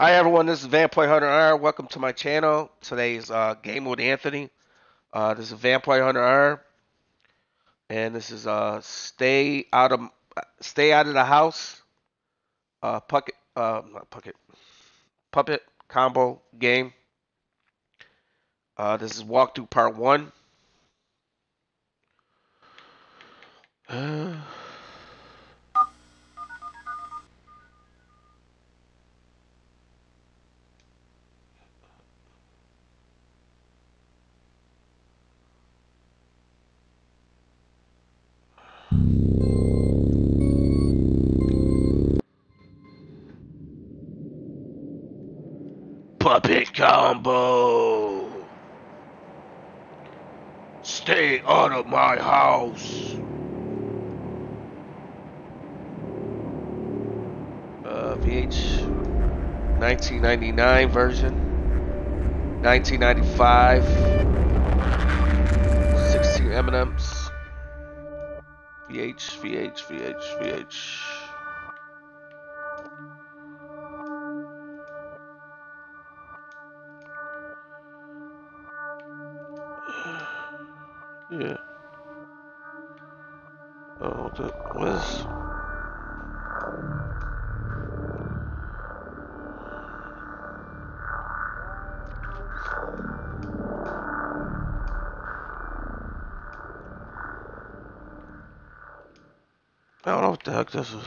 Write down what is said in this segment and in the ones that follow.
Hi everyone, this is Vampire Hunter R. Welcome to my channel. Today's uh, game with Anthony. Uh, this is Vampire Hunter R. And this is uh, stay out of stay out of the house. Uh, puppet, uh, not puppet, puppet combo game. Uh, this is walkthrough part one. Uh, Puppet combo. Stay out of my house. Uh, VH 1999 version. 1995. 16 M&M's. VH, VH, VH, VH. Don't know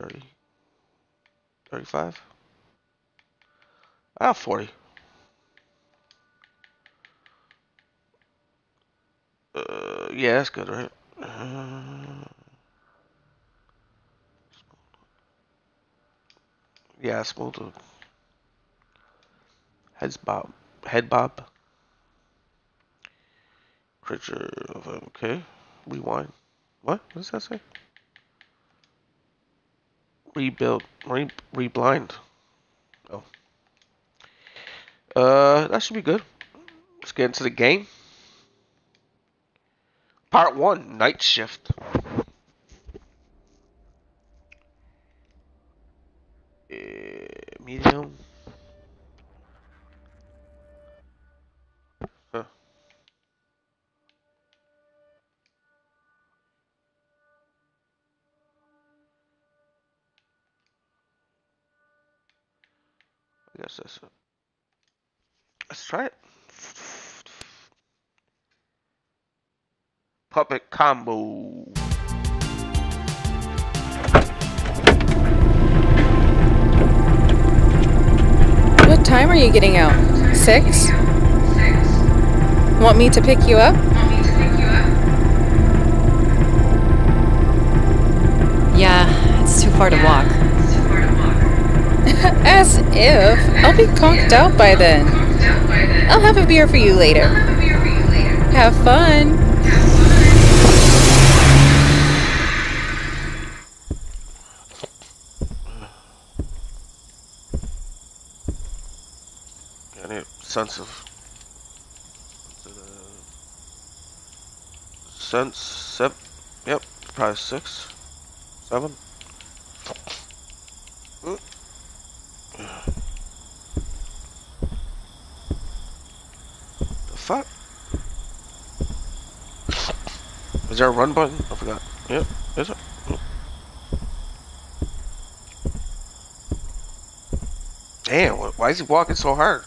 30. 35? Ah, 40. Uh, yeah, that's good, right? Uh, yeah, to- Heads bob. Head bob. Creature of okay. Rewind. What? What does that say? Rebuild. Re reblind. Oh. Uh, that should be good. Let's get into the game. Part one, night shift. Combo. What time are you getting out? Six? Want me to pick you up? Yeah, it's too far to walk. As if. I'll be conked out by then. I'll have a beer for you later. Have fun. Of sense seven. Yep, probably six, seven. The fuck? Is there a run button? I forgot. Yep, is it? Damn, why is he walking so hard?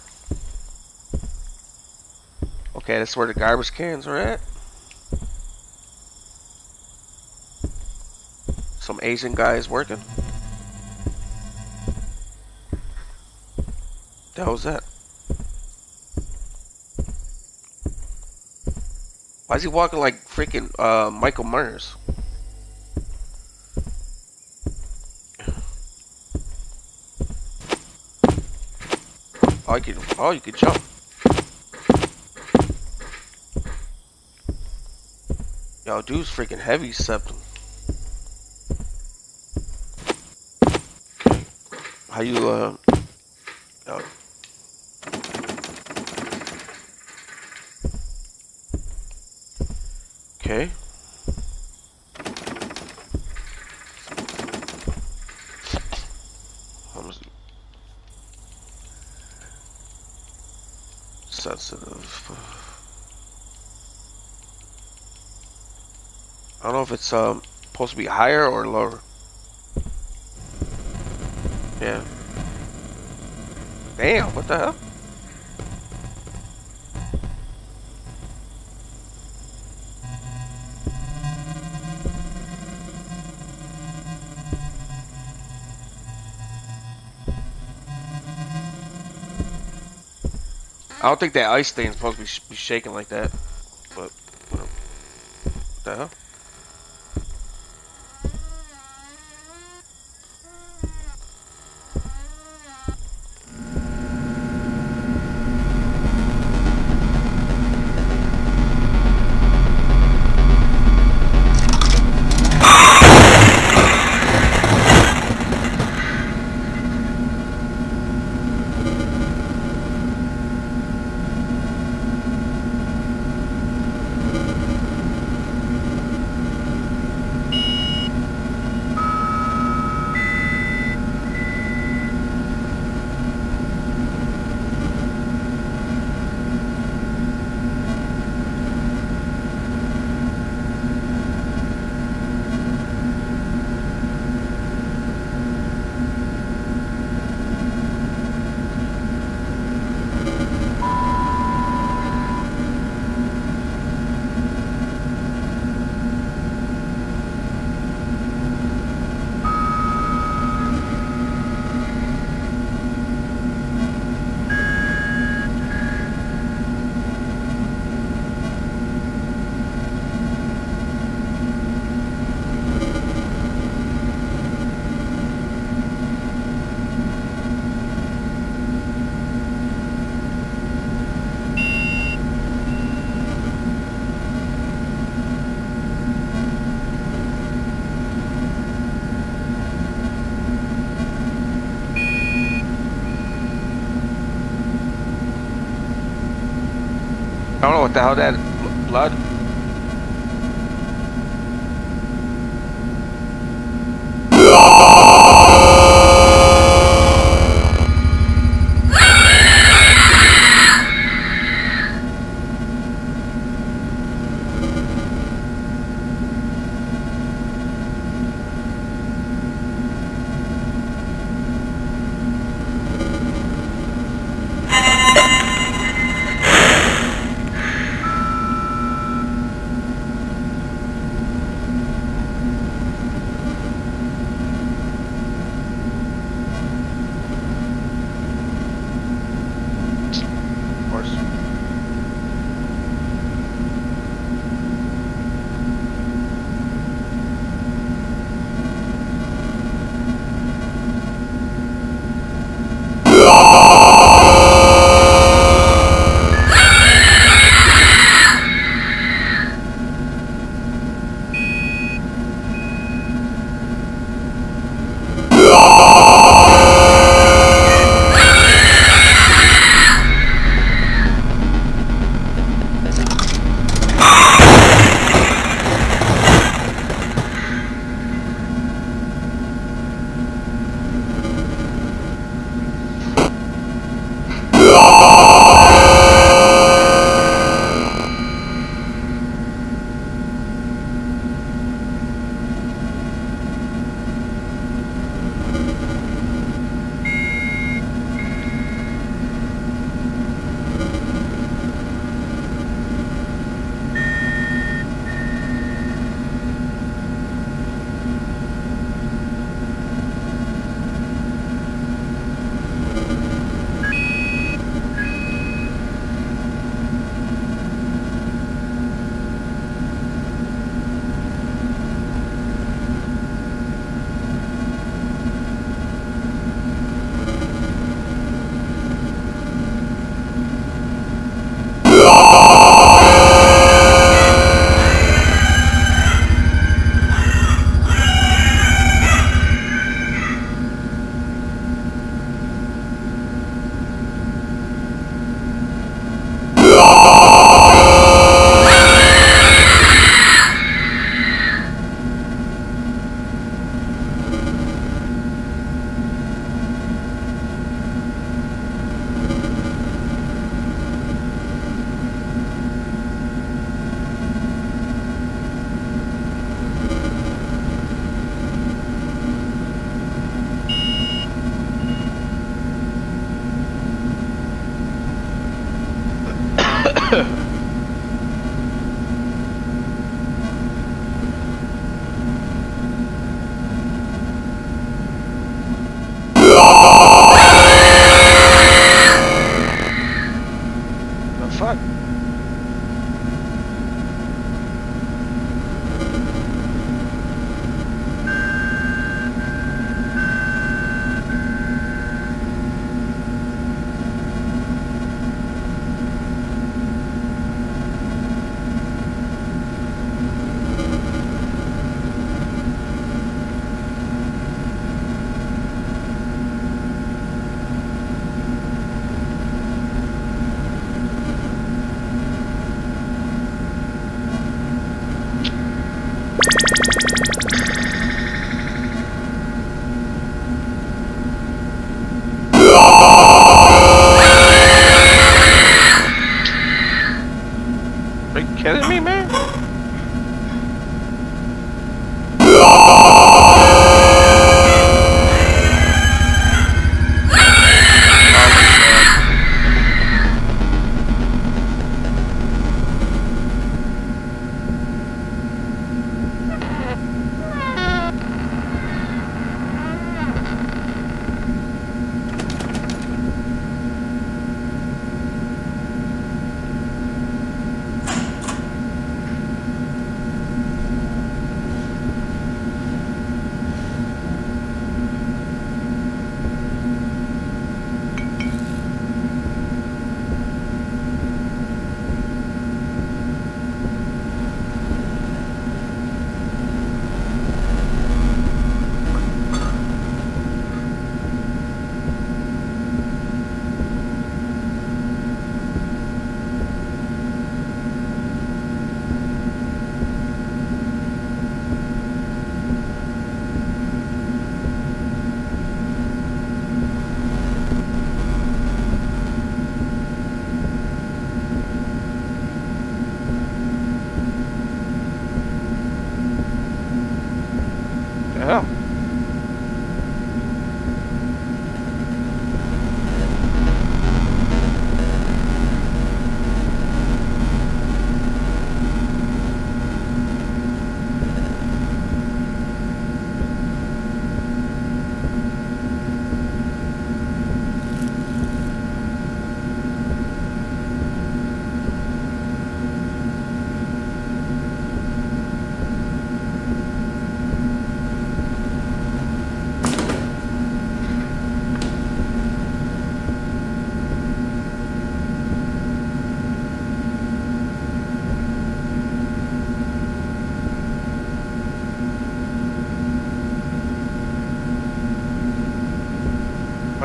Okay, that's where the garbage cans are at. Some Asian guy is working. Hell was that? Why is he walking like freaking uh, Michael Myers? Oh, you can. Oh, you can jump. Yo, dude's freaking heavy septum. How you uh? Yo. Okay. Sensitive. I don't know if it's um supposed to be higher or lower. Yeah. Damn, what the hell? I don't think that ice thing's supposed to be, sh be shaking like that. But. What the hell? Hell that er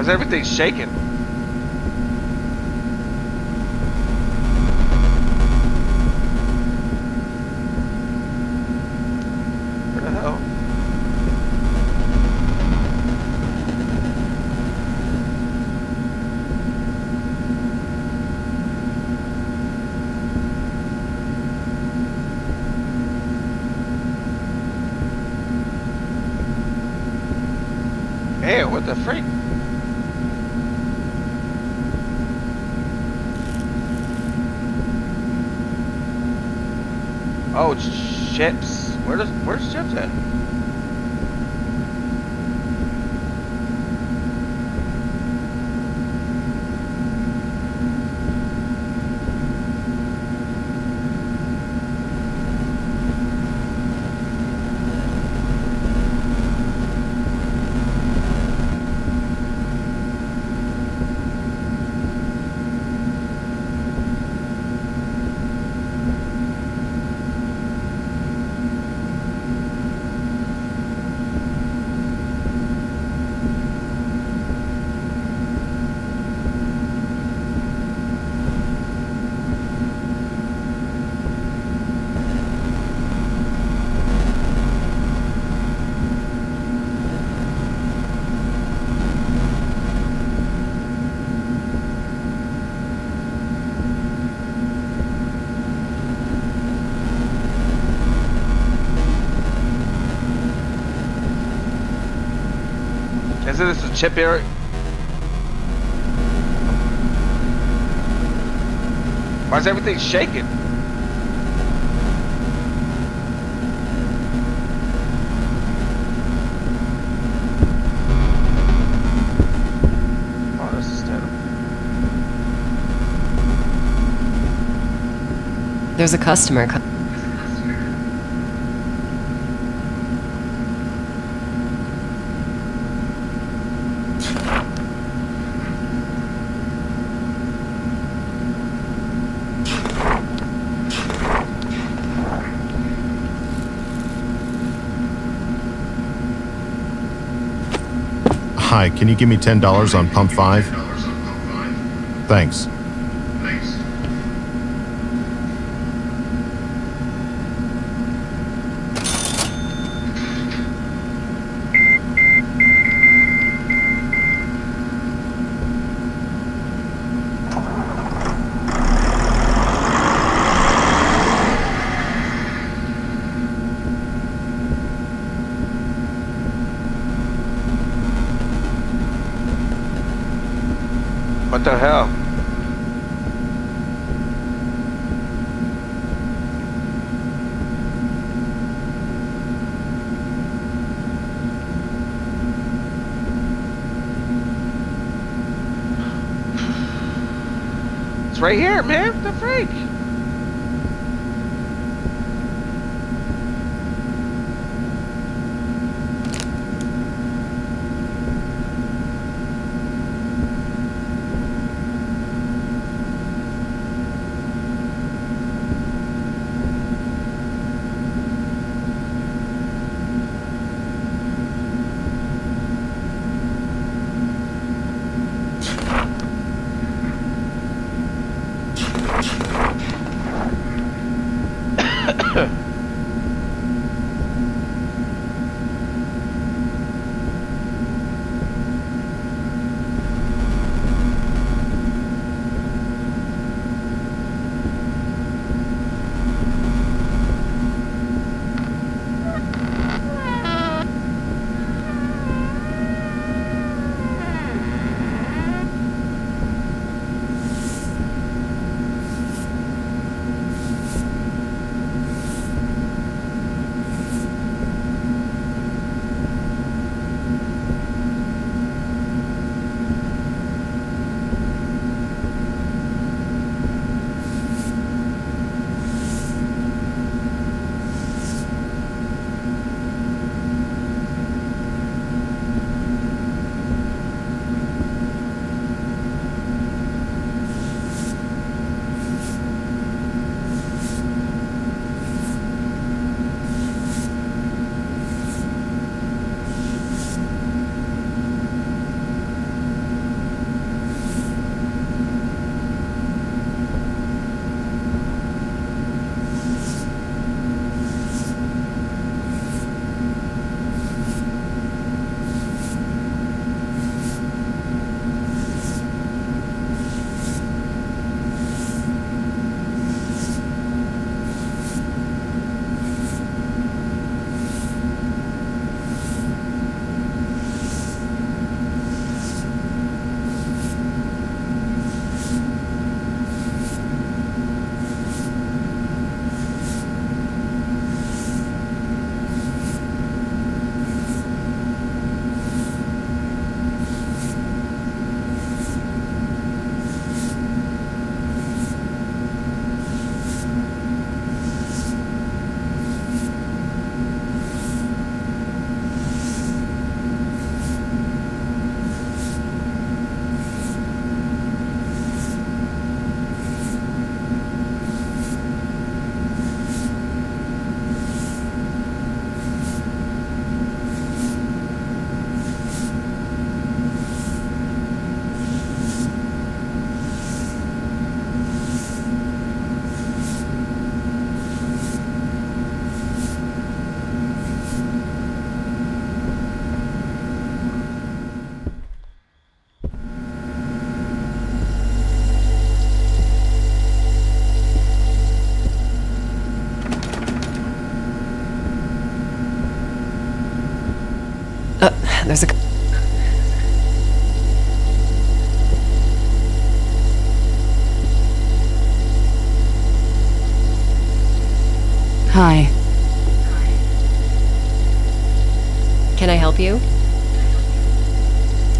Why's everything shaking? The freak? Oh, it's ships. Where does where's ships at? Isn't this a chip area? Why is everything shaking? Oh. There's a customer. co- Hi, can you give me $10 on pump 5? Thanks.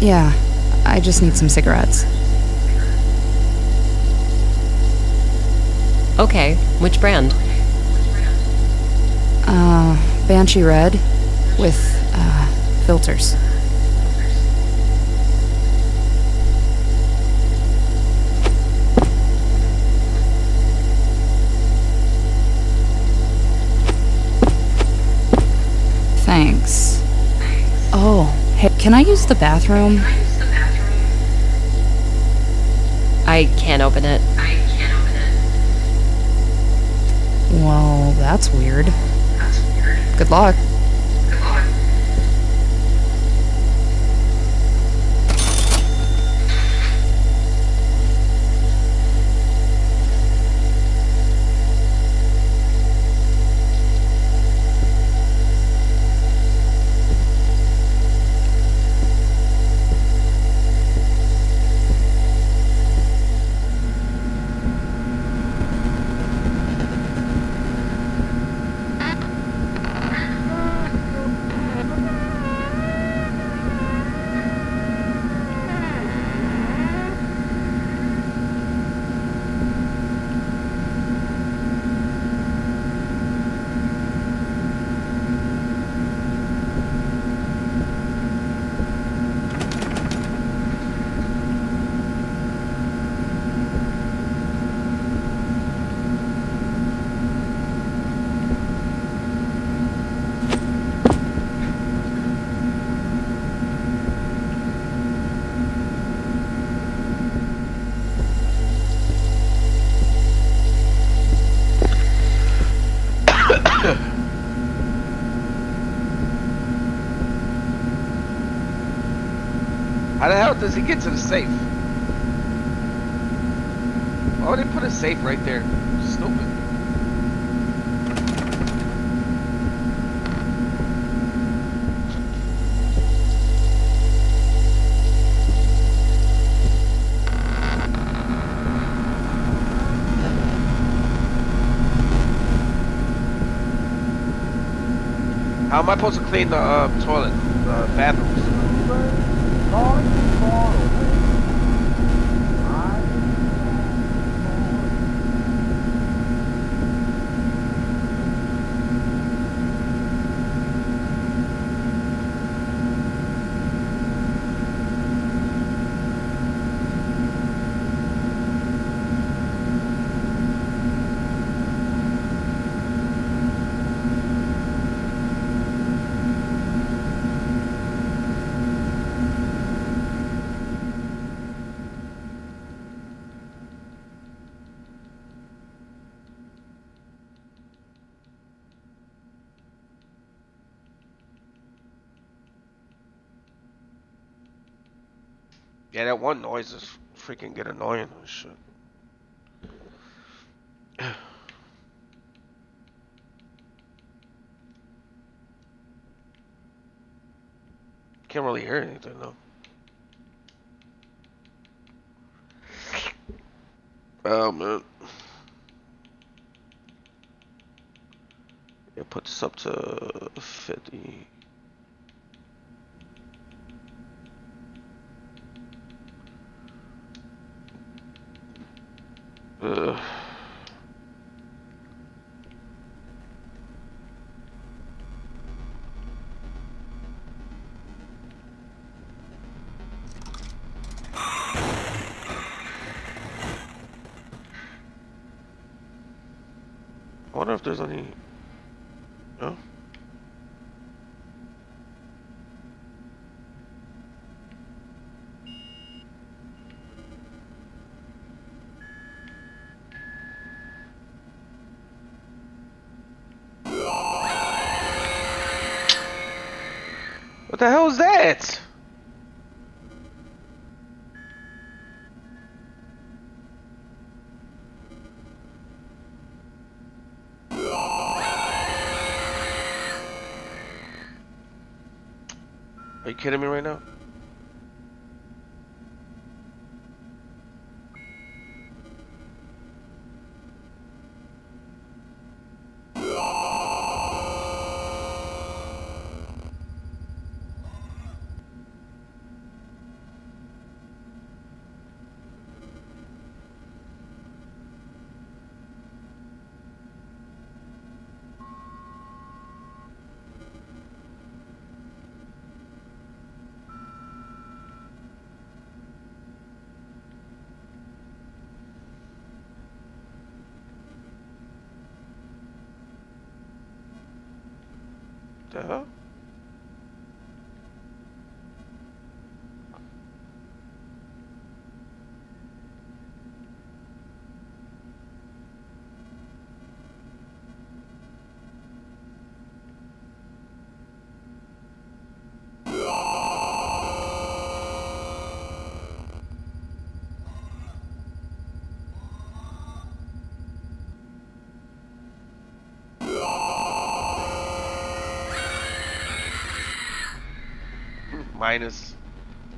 Yeah, I just need some cigarettes. Okay, which brand? Uh, Banshee Red with, uh, filters. Can I use the bathroom? I can't open it. Well, that's weird. Good luck. Does he get to the safe? Why would they put a safe right there? Stupid. How am I supposed to clean the uh, toilet, the bathrooms? Yeah, that one noise is freaking get annoying shit. Can't really hear anything though. Oh man. Yeah, put this up to 50. I wonder if there's any. No? What the hell is that? Are you kidding me right now?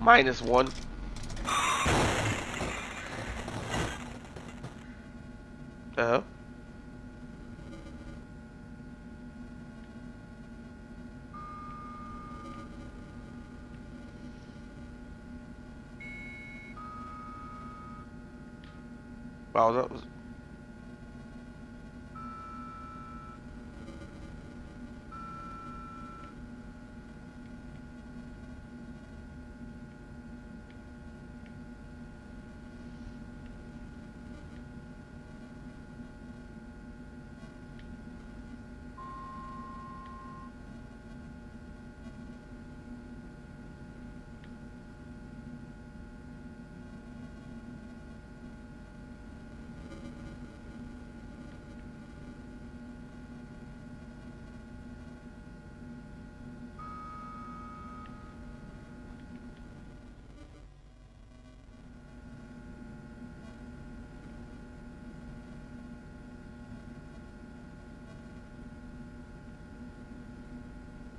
Minus one. Uh huh. Wow, that was.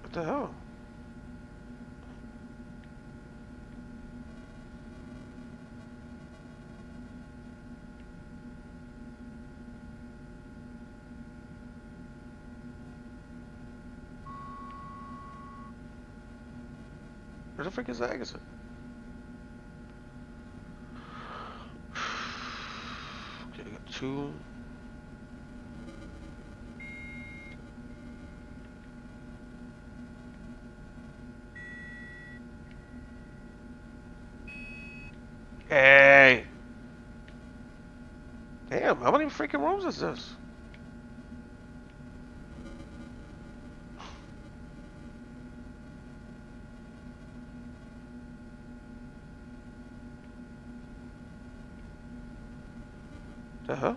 What the hell? Where the frick is exit? Okay, I got two. Hey! Damn, how many freaking rooms is this? The hell?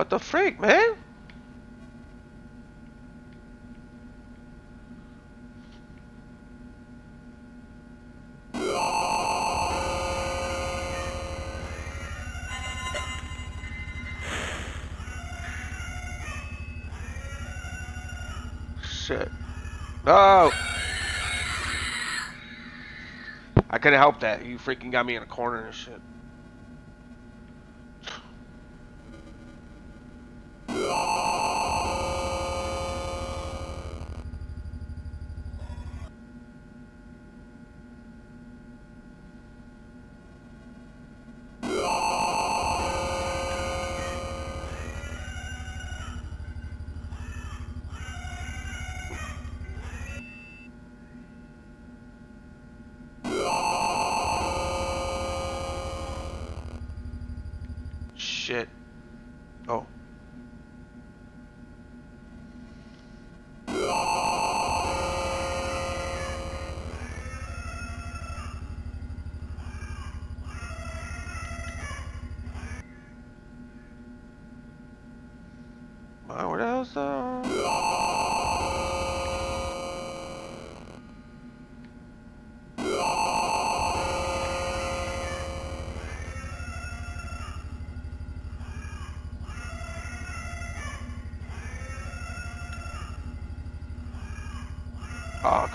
What the freak, man? Shit. No! I couldn't help that. You freaking got me in a corner and shit.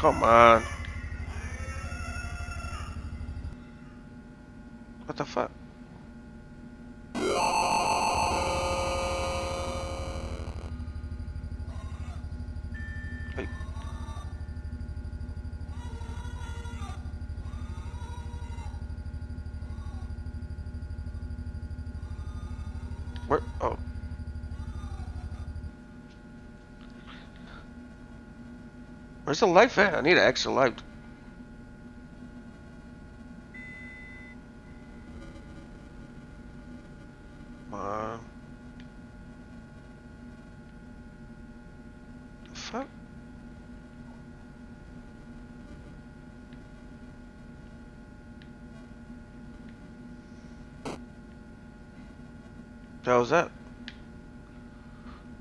Come on. Where's the life at? I need an extra life. Come fuck? The was that?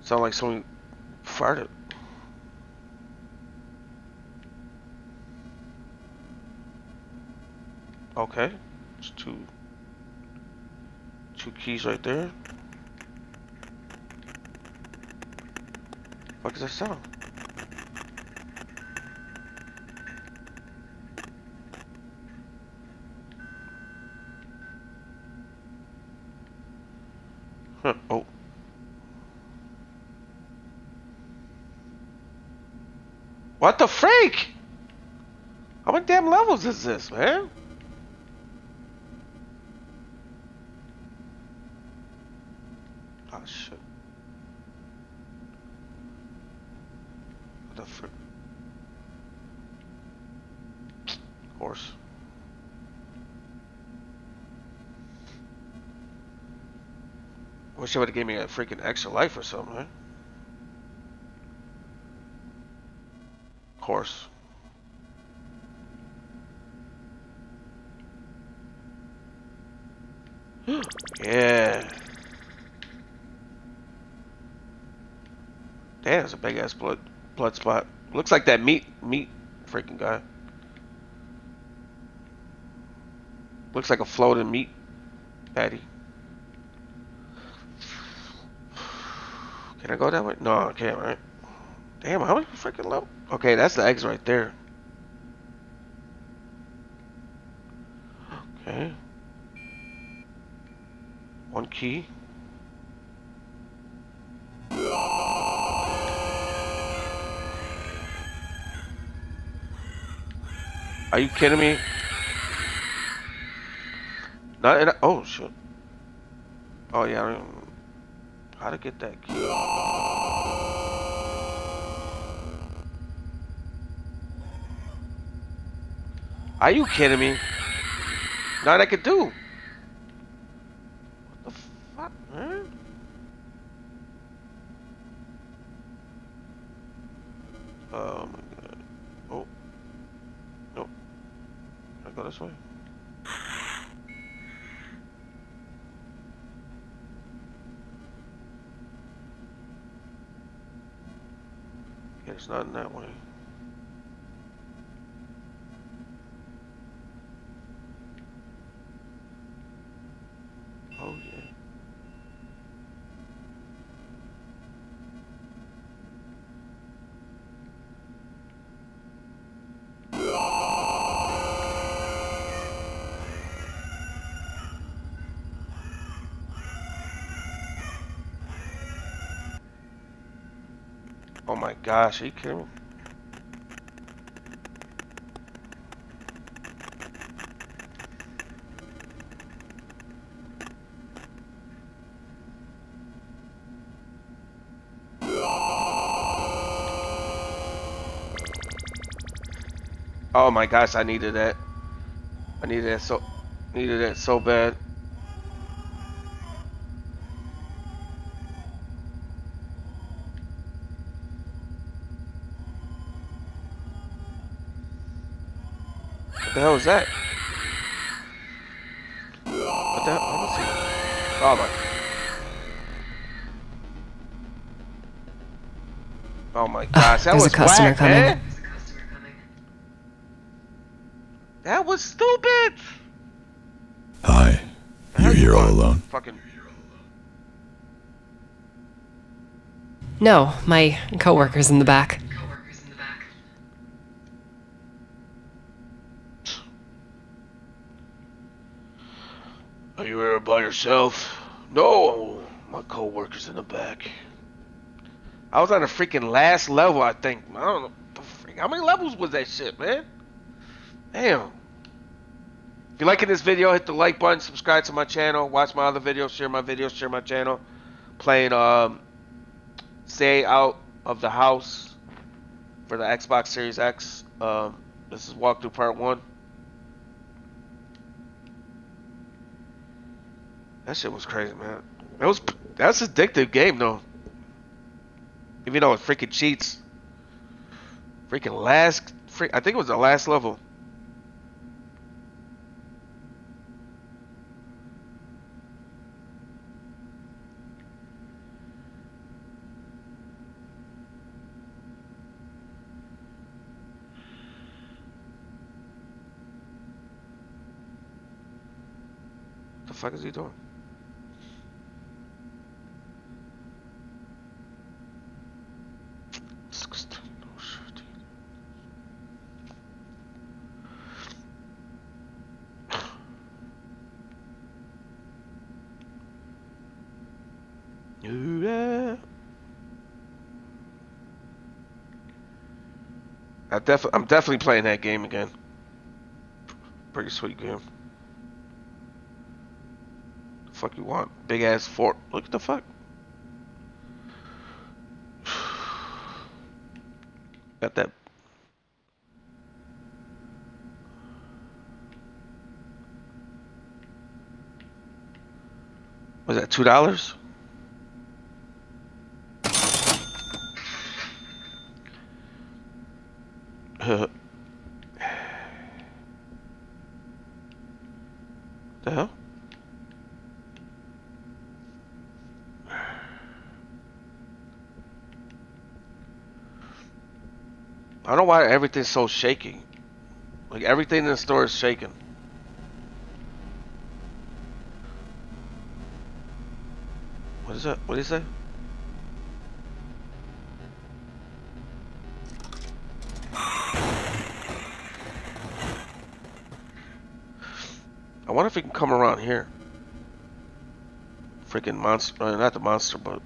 Sound like someone farted. Okay, it's two two keys right there. What is that sound? Huh. Oh. What the freak? How many damn levels is this, man? Oh shit. What the frick? Of course. They would have gave me a freaking extra life or something, right? Of course. yeah. Damn, that's a big ass blood blood spot. Looks like that meat meat freaking guy. Looks like a floating meat patty. Can I go that way? No, I can't, right? Damn, how many freaking level? Okay, that's the eggs right there. Okay. One key. Are you kidding me? Not in a, oh shit. Oh yeah, how to get that key? Are you kidding me? Nothing I could do. What the fuck, man? Oh my god. Oh. Nope. Can I go this way? Yeah, it's not in gosh, are you kidding me? Oh my gosh, I needed that. I needed that so needed that so bad. Hell is that? What the hell? Let me see. Oh my. Oh my ah, gosh, that there's a was customer whack, coming. man. That was stupid. Hi. You're here all alone. Fucking. No, my coworker's in the back. Yourself. No, my co-worker's in the back. I was on the freaking last level, I think. I don't know. How many levels was that shit, man? Damn. If you're liking this video, hit the like button, subscribe to my channel, watch my other videos, share my videos, share my channel. Playing um, Stay Out of the House for the Xbox Series X. Um, this is walkthrough part one. That shit was crazy, man. That was that's addictive game though. Even though it freaking cheats. Freaking last, freak, I think it was the last level. The fuck is he doing? Yeah. I def I'm definitely playing that game again. Pretty sweet game. The fuck you want? Big ass fort. Look at the fuck. Got that. Was that two dollars? the hell? I don't know why everything's so shaky. Like everything in the store is shaking. What is that? What is that? I wonder if we can come around here. Freaking monster, uh, not the monster, but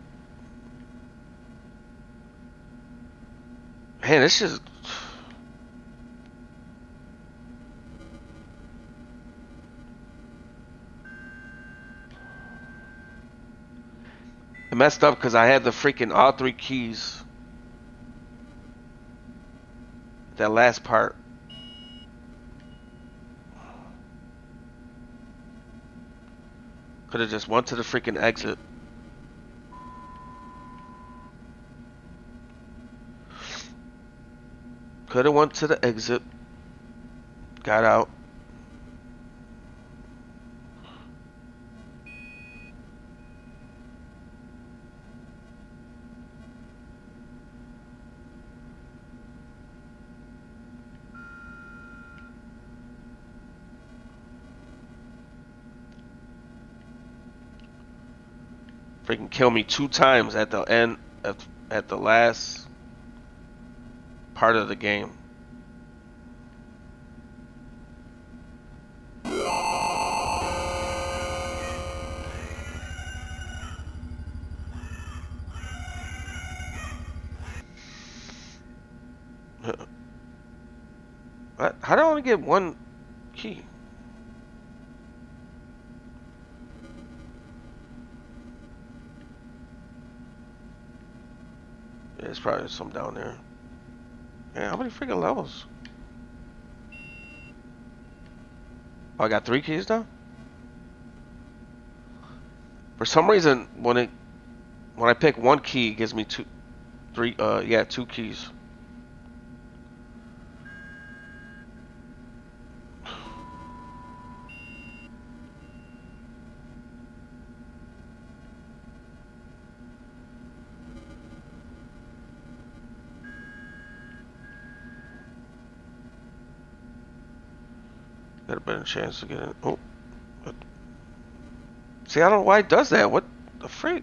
man, this is. It messed up because I had the freaking all three keys. That last part. Could have just went to the freaking exit. Could have went to the exit. Got out. freaking kill me two times at the end at, at the last part of the game. How do I only get one key? Yeah, there's some down there. Yeah, how many freaking levels? Oh, I got three keys now? For some reason, when it when I pick one key, it gives me two, three, uh, yeah, two keys. Chance to get in. Oh. See, I don't know why it does that. What the freak?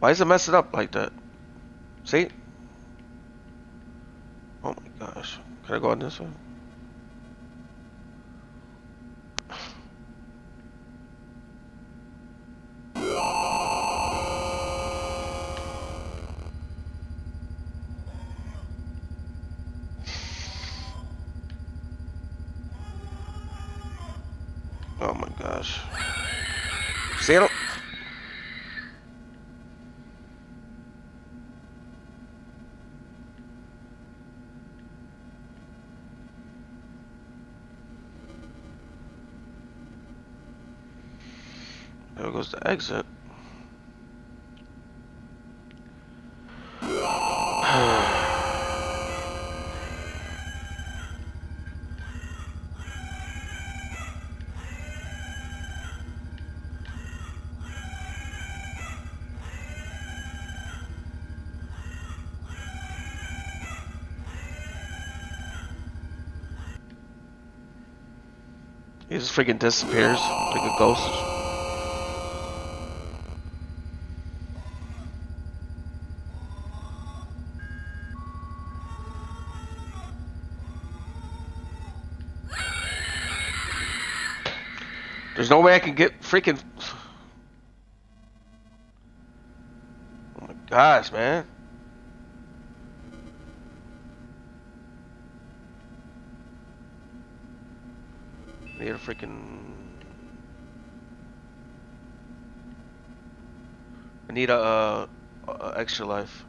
Why does it mess it up like that? See? Oh my gosh. Can I go on this one? Exit. He just freaking disappears like a ghost. There's no way I can get freaking. Oh my gosh, man. Need a freaking. I need a, uh, a extra life.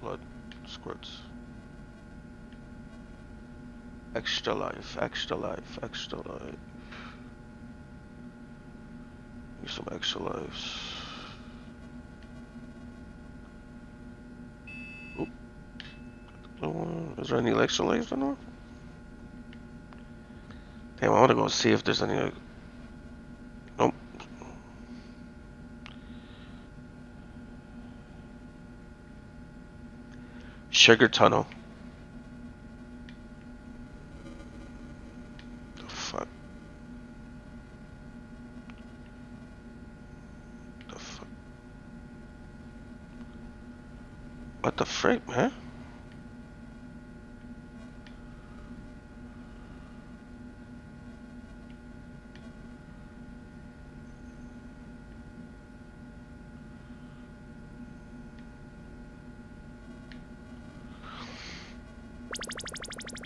Blood squirts. Extra life, extra life, extra life. Need some extra lives. Oop. Blue. Is there any extra lives in there? Damn, I want to go see if there's any. Nope. Sugar tunnel. The fuck? The fuck? What the frick, man?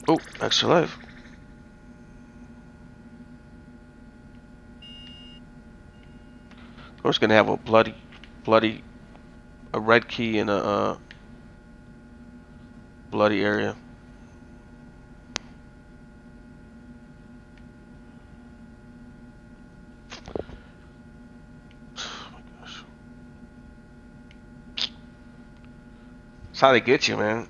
Oh, extra life. Of course, gonna have a bloody, bloody, a red key in a uh, bloody area. That's how they get you, man.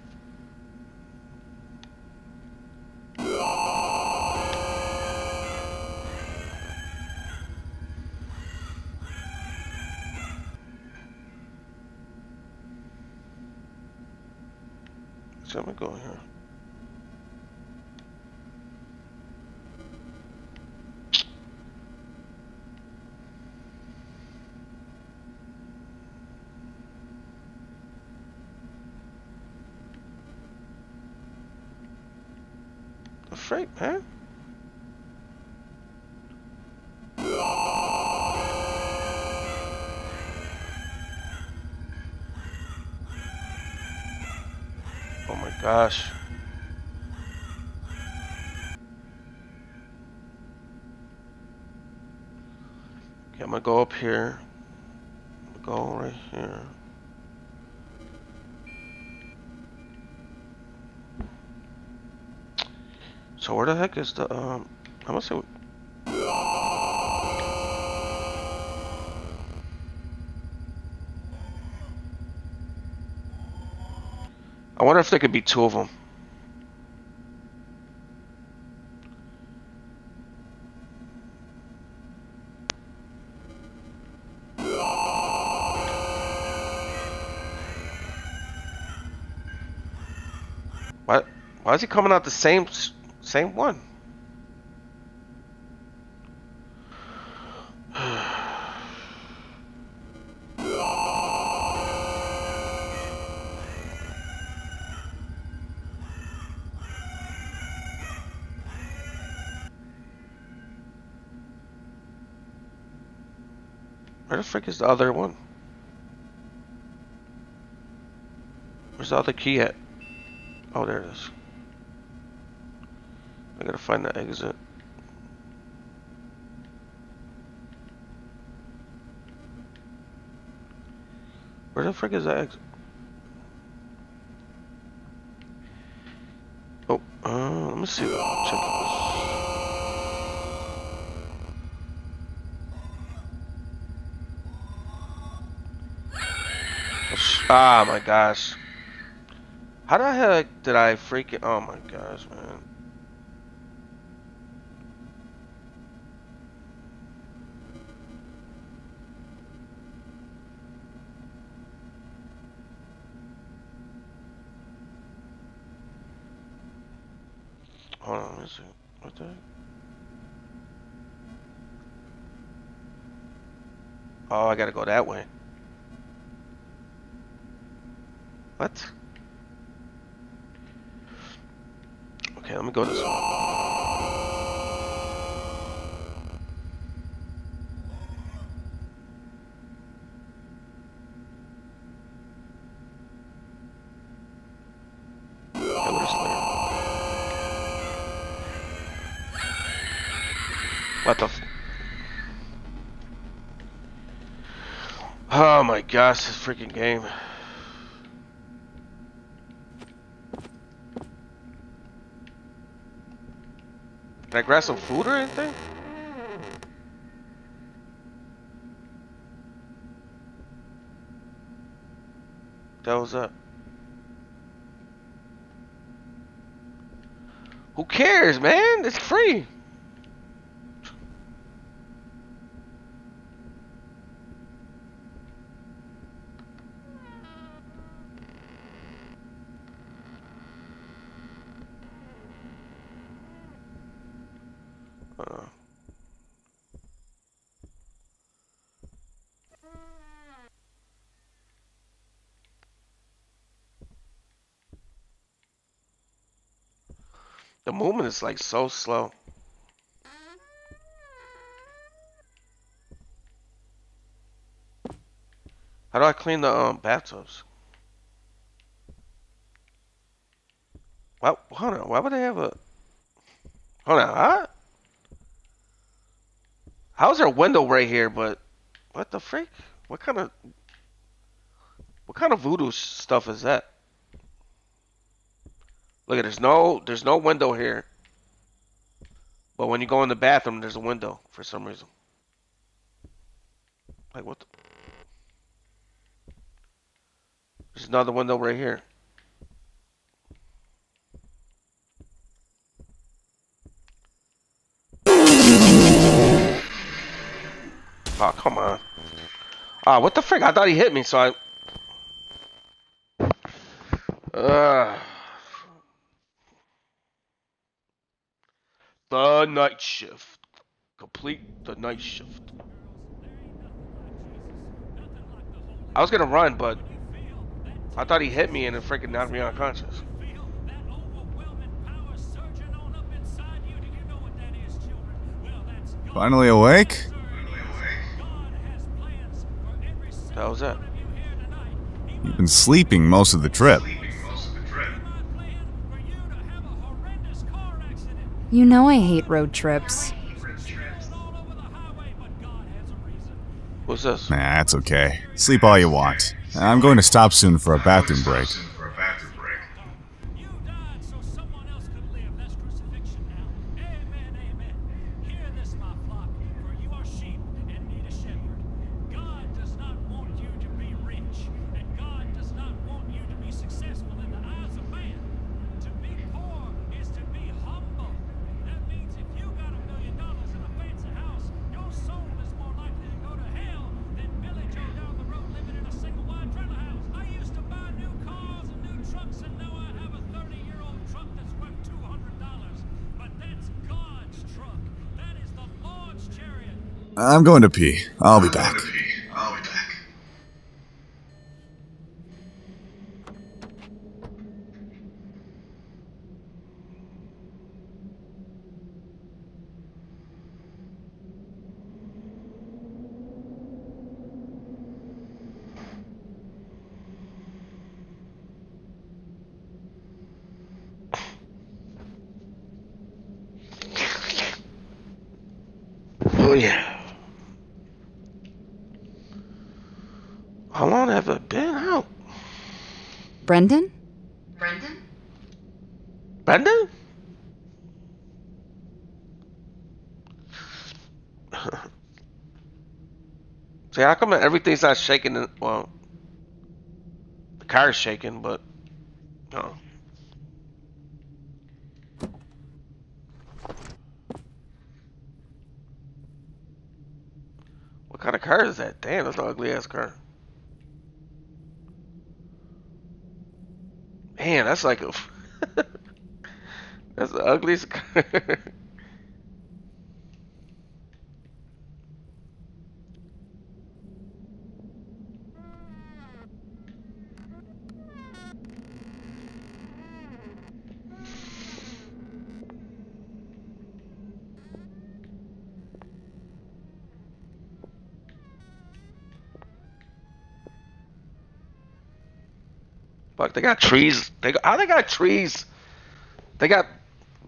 Is the um? I must say. I wonder if there could be two of them. Why? Why is he coming out the same same one? Frick is the other one? Where's the other key at? Oh, there it is. I gotta find the exit. Where the frick is the exit? Oh, uh, let me see. Check Ah, my gosh. How the heck did I freaking... Oh my gosh, man. Hold on, let me see. What the? Oh, I gotta go that way. What? Okay, let me go this what is there? What the? F oh my gosh, this freaking game. Can I grab some food or anything? That was up. Who cares, man? It's free. Movement is like so slow. How do I clean the um, bathtubs? Why, hold on, why would they have a... Hold on, huh? How's there a window right here, but... What the freak? What kind of... What kind of voodoo stuff is that? Look at there's no there's no window here. But when you go in the bathroom there's a window for some reason. Like what the... There's another window right here. Oh, come on. Ah, what the frick? I thought he hit me, so I... Ugh. The night shift. Complete the night shift. I was gonna run, but I thought he hit me and it freaking knocked me unconscious. Finally awake? That was it. You've been sleeping most of the trip. You know I hate road trips. What's this? Nah, that's okay. Sleep all you want. I'm going to stop soon for a bathroom break. I'm going to pee. I'll be back. yeah. How long have I been out? Brendan? Brendan? Brendan? See, how come everything's not shaking? in- Well, the car's shaking, but no. What kind of car is that? Damn, that's an ugly ass car. Man, that's like a. that's the ugliest they got trees. They got, how they got trees? They got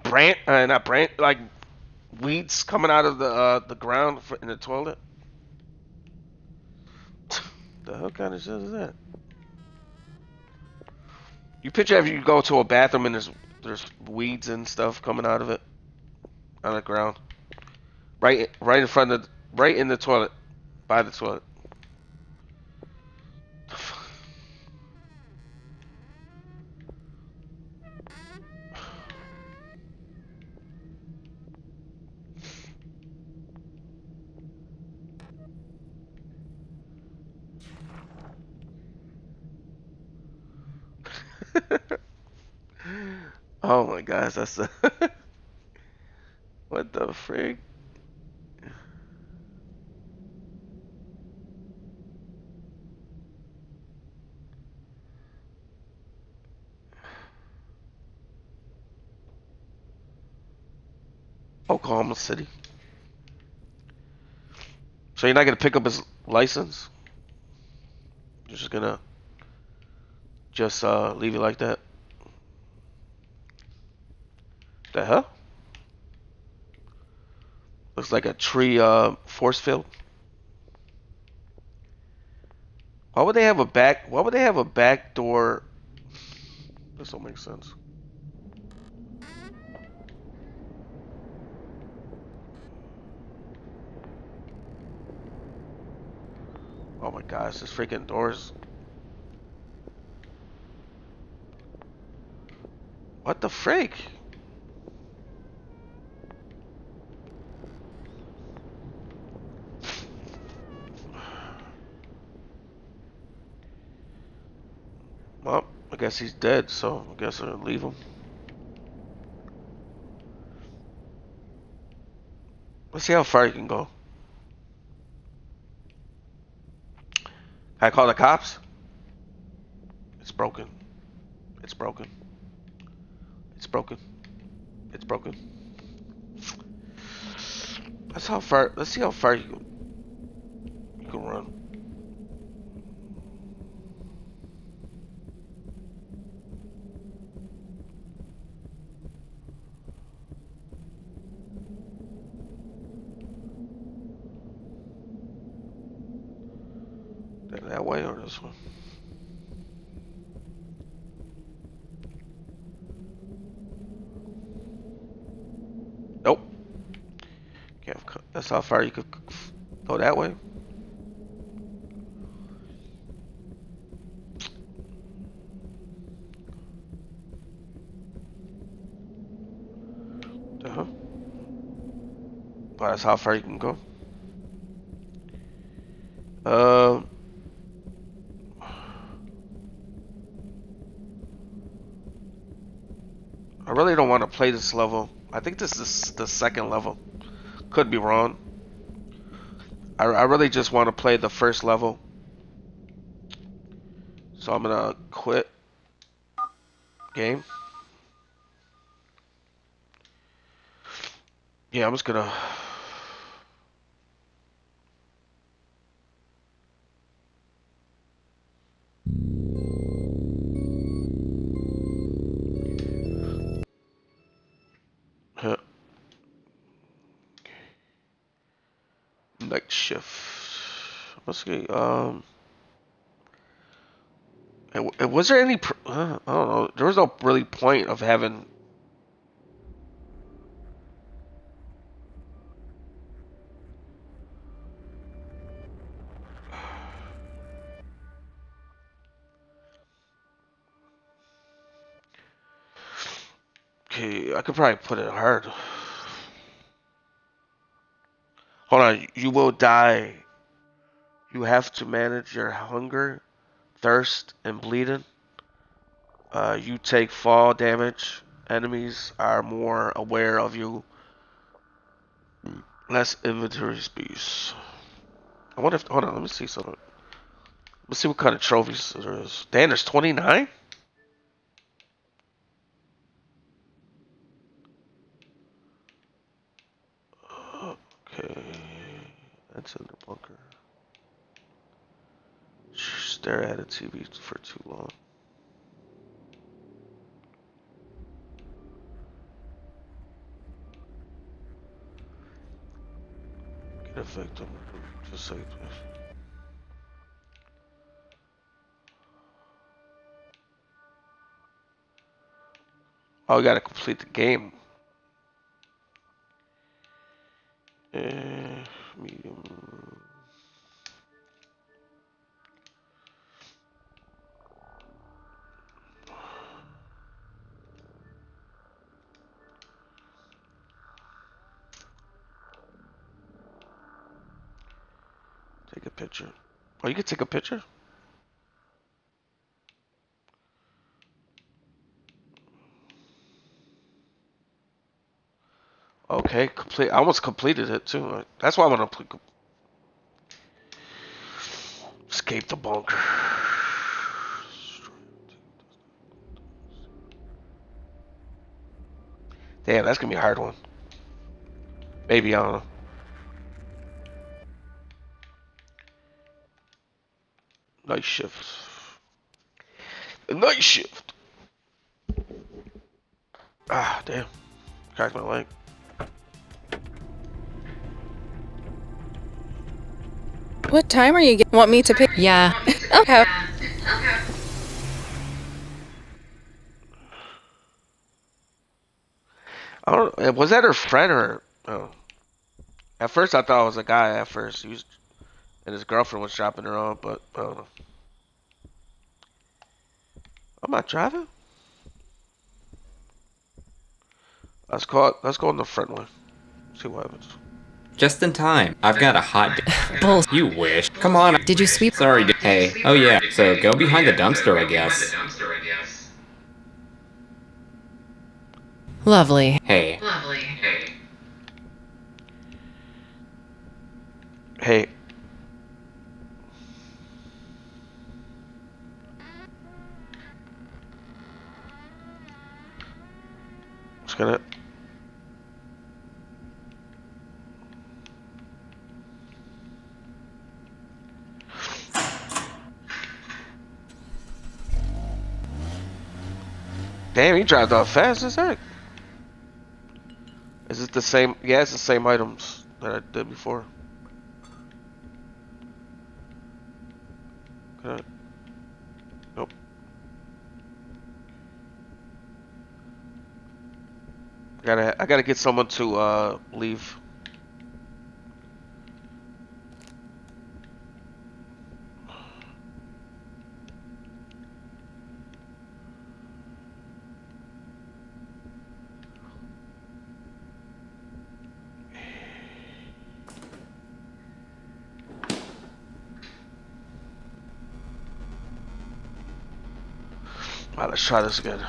brand, uh, not brand, like weeds coming out of the uh, the ground for, in the toilet. the hell kind of shit is that? You picture if you go to a bathroom and there's there's weeds and stuff coming out of it, on the ground, right right in front of, right in the toilet, by the toilet. oh what the frig? Oklahoma City. So you're not gonna pick up his license? You're just gonna just uh, leave it like that? The hell? Looks like a tree uh, force field. Why would they have a back? Why would they have a back door? This don't make sense. Oh my gosh, this freaking doors. What the freak? Well, I guess he's dead, so I guess I'll leave him. Let's see how far you can go. Can I call the cops? It's broken. It's broken. It's broken. It's broken. That's how far. Let's see how far you can, you can run. That- That way or this one? Nope. Can't. c- That's how far you could go that way. Uh huh. Well, that's how far you can go. Um. I really don't want to play this level. I think this is the second level. Could be wrong. I, I really just want to play the first level. So I'm gonna quit game. Yeah, I'm just gonna. Huh. See. Um. and w- Was there any? Uh, I don't know. There was no really point of having. Okay, I could probably put it hard. Hold on, you will die. You have to manage your hunger, thirst, and bleeding. Uh, you take fall damage. Enemies are more aware of you. Less inventory space. I wonder if. Hold on, let me see something. Let's see what kind of trophies there is. Damn, there's 29? Okay. That's in the bunker. Stare at a TV for too long. Get a victim. Just like this. Oh, we gotta complete the game. Uh, medium. Take a picture. Oh, you can take a picture? Okay, complete. I almost completed it too. That's why I want to pl- escape the bunker. Damn, that's gonna be a hard one. Maybe I don't know. Night shift. The night shift. Ah, damn. Cracked my leg. What time are you? Get- want me to pick? Yeah. I'll have. I don't. uh, Was that her friend or? Oh. At first, I thought it was a guy. At first, he was, and his girlfriend was dropping her off, but I don't know. I'm not driving. Let's call. It, let's go in the front one. See what happens. Just in time. I've got a hot. d- Bull. You wish. Come on. Did you sweep? Sorry. d- Hey. Oh yeah. So go behind the dumpster, I guess. Lovely. Hey. Lovely. Hey. Hey. Gonna. Damn, he drives off fast as heck. Is it the same? Yeah, it's the same items that I did before I? Nope. I gotta, I gotta get someone to uh, leave. Alright, let's try this again.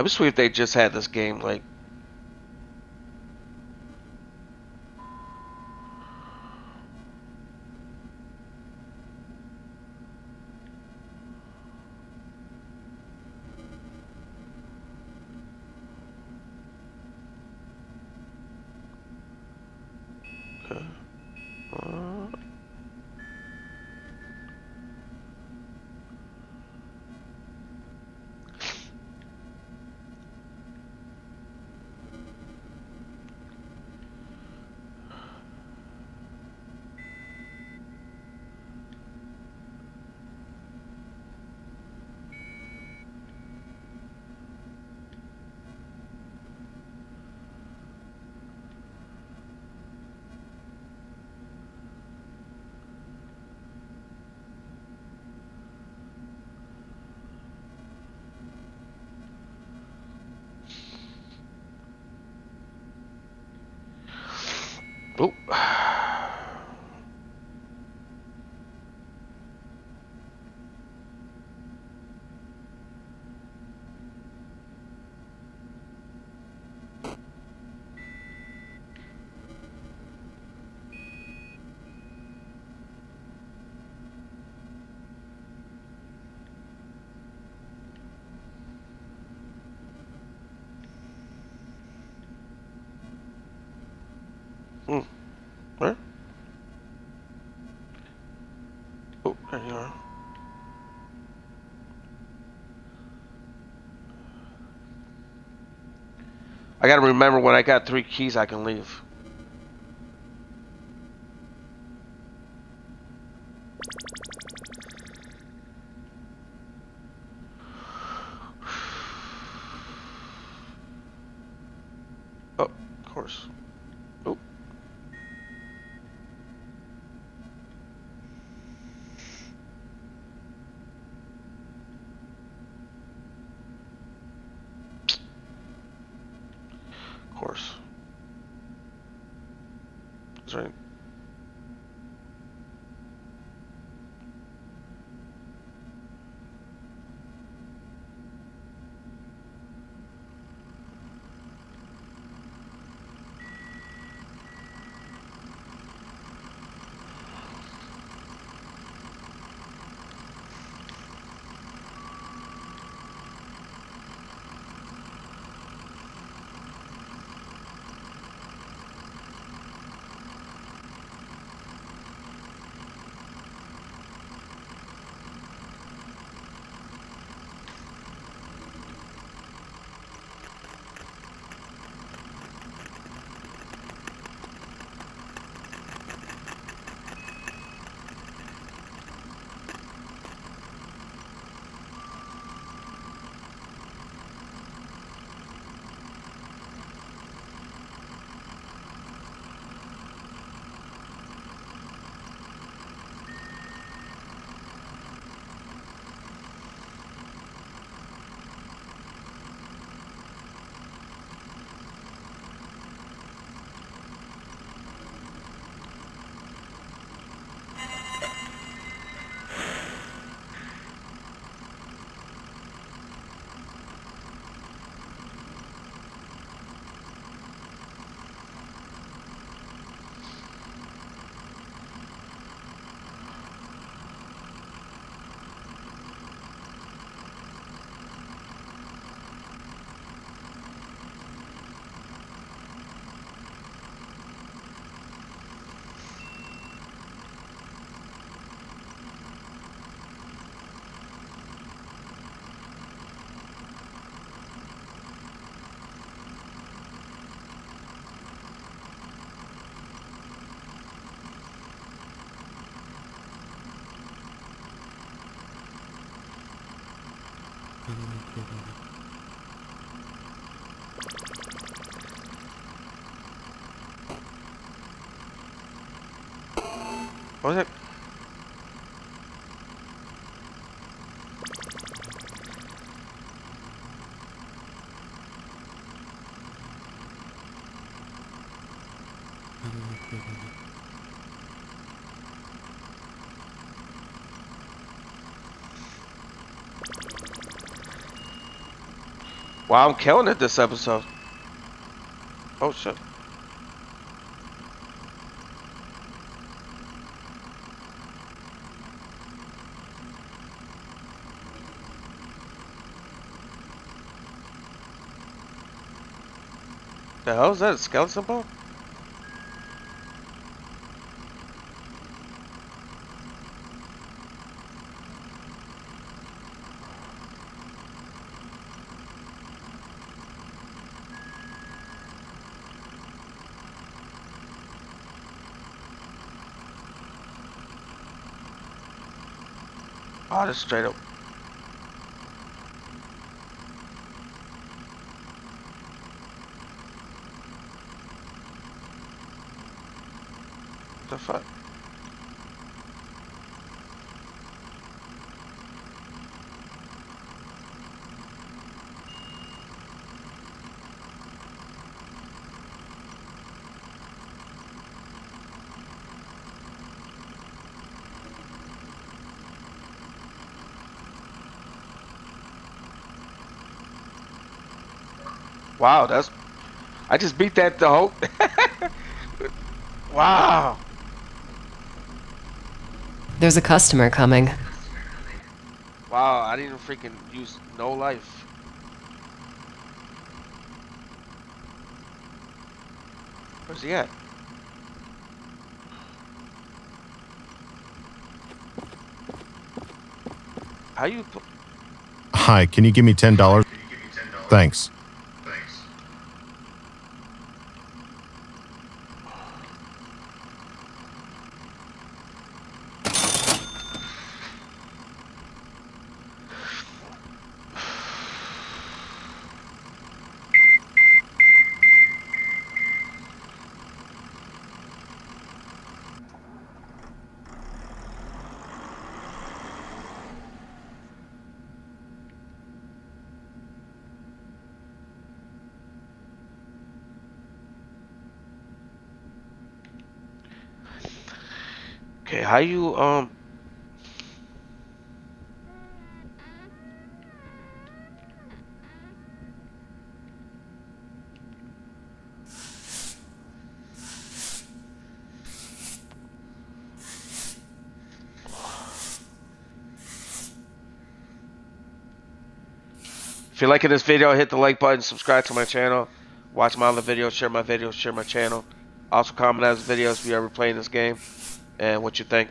That'd be sweet if they just had this game like I gotta remember when I got three keys I can leave. What was it? Wow, I'm killing it this episode. Oh shit. The hell is that? A skeleton bone? That's straight up. the fuck? Wow, that's I just beat that the whole Wow. There's a customer coming. Wow, I didn't freaking use no life. Where's he at? How you? pu- Hi, can you give me $10? Thanks. Okay, how you um If you're liking this video, hit the like button, subscribe to my channel, watch my other videos, share my videos, share my channel. Also comment on the videos if you're ever playing this game and what you think.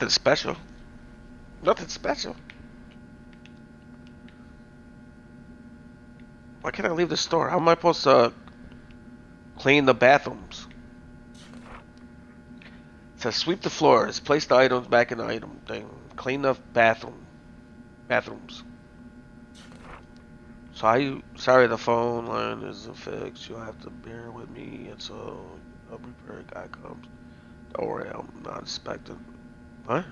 Nothing special. Nothing special. Why can't I leave the store? How am I supposed to clean the bathrooms? It says sweep the floors, place the items back in the item thing, clean the bathroom, bathrooms. So you? Sorry, the phone line isn't fixed. You'll have to bear with me until a repair guy comes. Don't worry, I'm not expecting. What?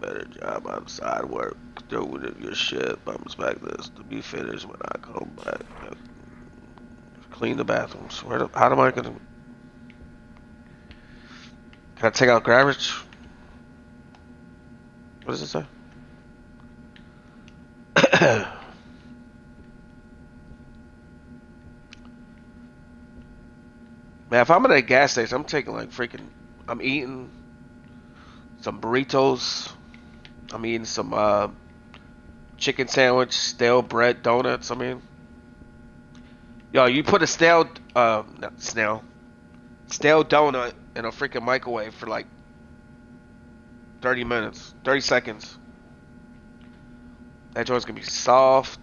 Better job outside work doing your shit. I'm expect this to be finished when I come back. Clean the bathrooms. Where? Do, how am I gonna? Can I take out garbage? What does it say? Man, if I'm at a gas station, I'm taking like freaking. I'm eating some burritos. I'm eating some uh, chicken sandwich, stale bread, donuts. I mean, yo, you put a stale, uh, not stale, stale donut in a freaking microwave for like 30 minutes, 30 seconds. That joint's gonna be soft.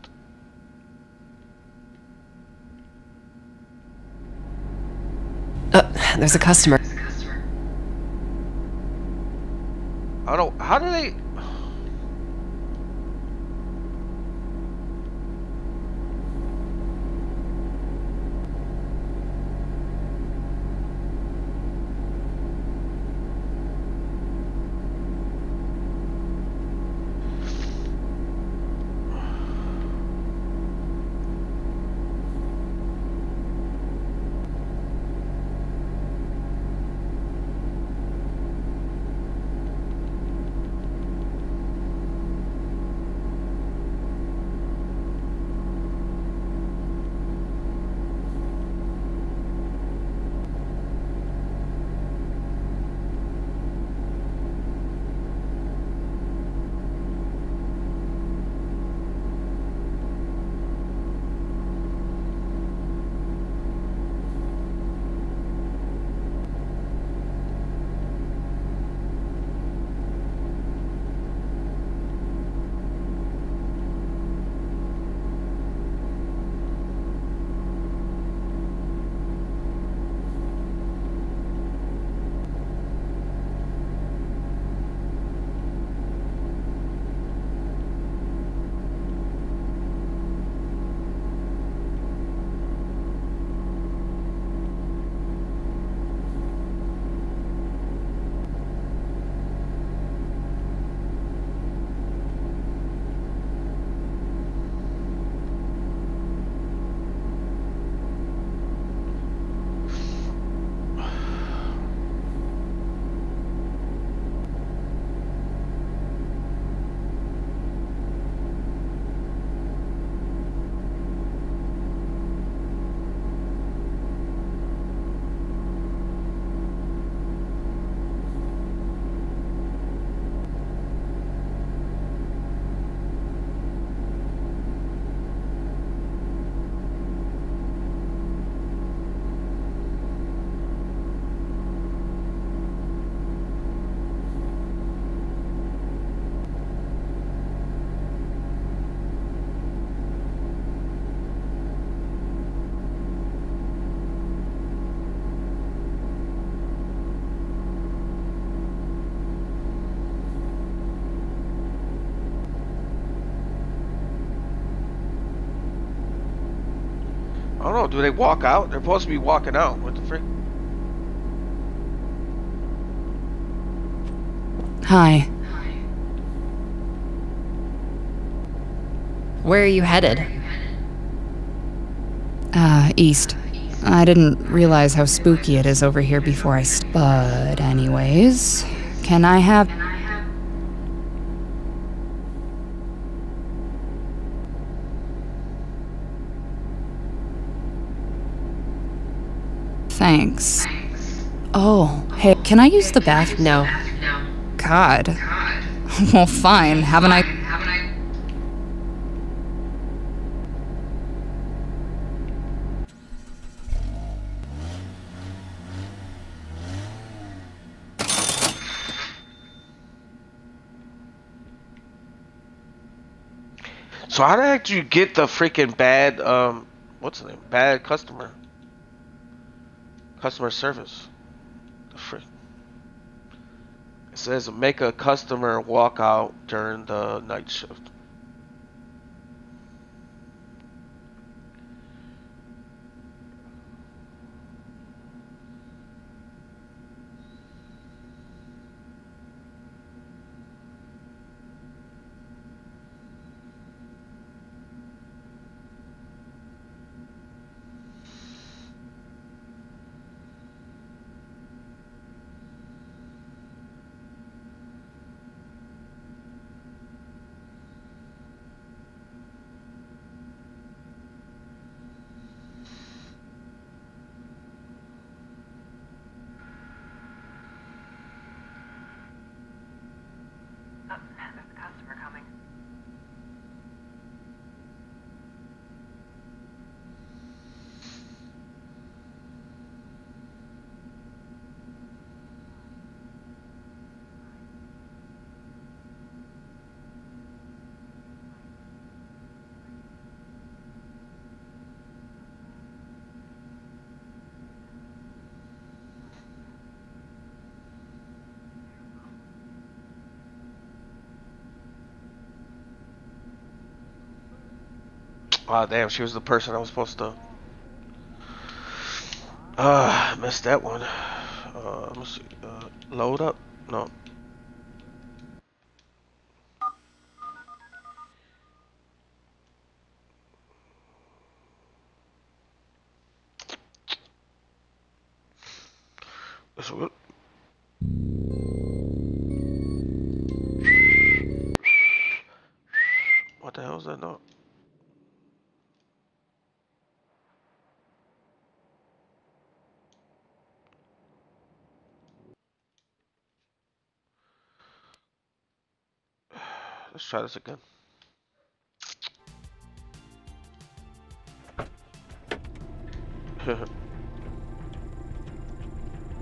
Uh, there's a customer. I don't. How do they? Know. Do they walk out? They're supposed to be walking out. What the frick? Hi. Where are you headed? Uh, east. I didn't realize how spooky it is over here before I. St- but, anyways, can I have. Thanks. Oh, hey, can I use the bathroom? No. God. Well, fine. Haven't I? So how the heck do you get the freaking bad um what's the name? Bad customer customer service. The frick. It says make a customer walk out during the night shift. Oh damn, she was the person I was supposed to. Uh, missed that one. Uh, let me see. Uh, load up? No. That's what. What the hell is that note? Let's try.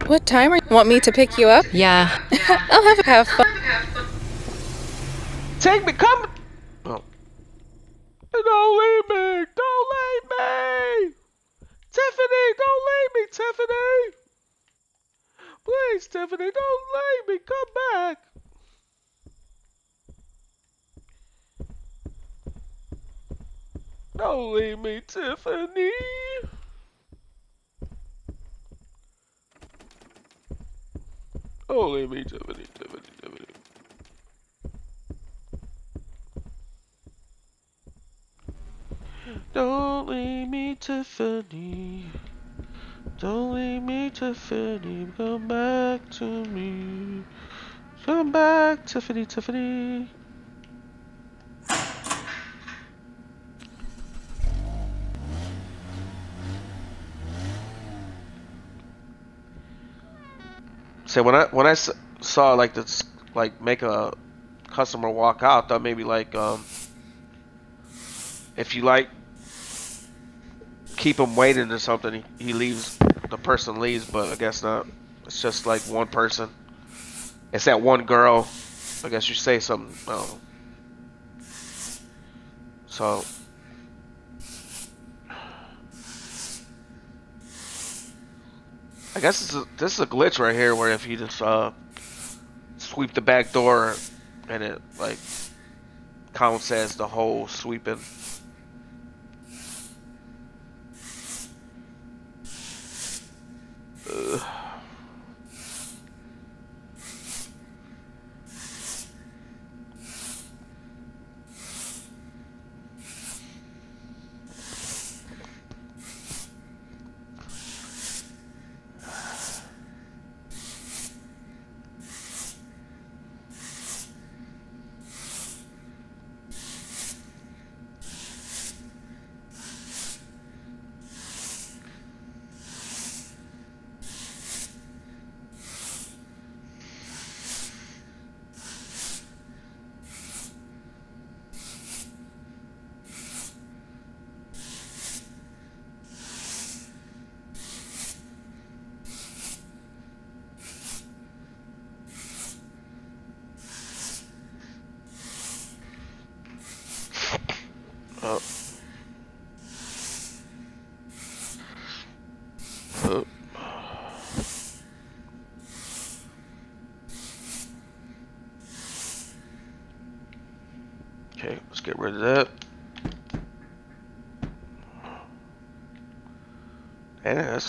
What time are you want me to pick you up? Yeah. I'll have have fun. Take me, come. Oh. Don't leave me. Don't leave me. Tiffany, don't leave me, Tiffany. Please, Tiffany, don't leave me. Come back. Don't leave me, Tiffany. Don't leave me, Tiffany, Tiffany, Tiffany. Don't leave me, Tiffany. Don't leave me, Tiffany. Come back to me. Come back, Tiffany, Tiffany. So when I when I saw like this like make a customer walk out, that maybe like um if you like keep him waiting or something, he, he leaves. The person leaves, but I guess not. It's just like one person. It's that one girl. I guess you say something. Know. So. I guess a, this is a glitch right here where if you just uh, sweep the back door and it like counts as the whole sweeping. Ugh.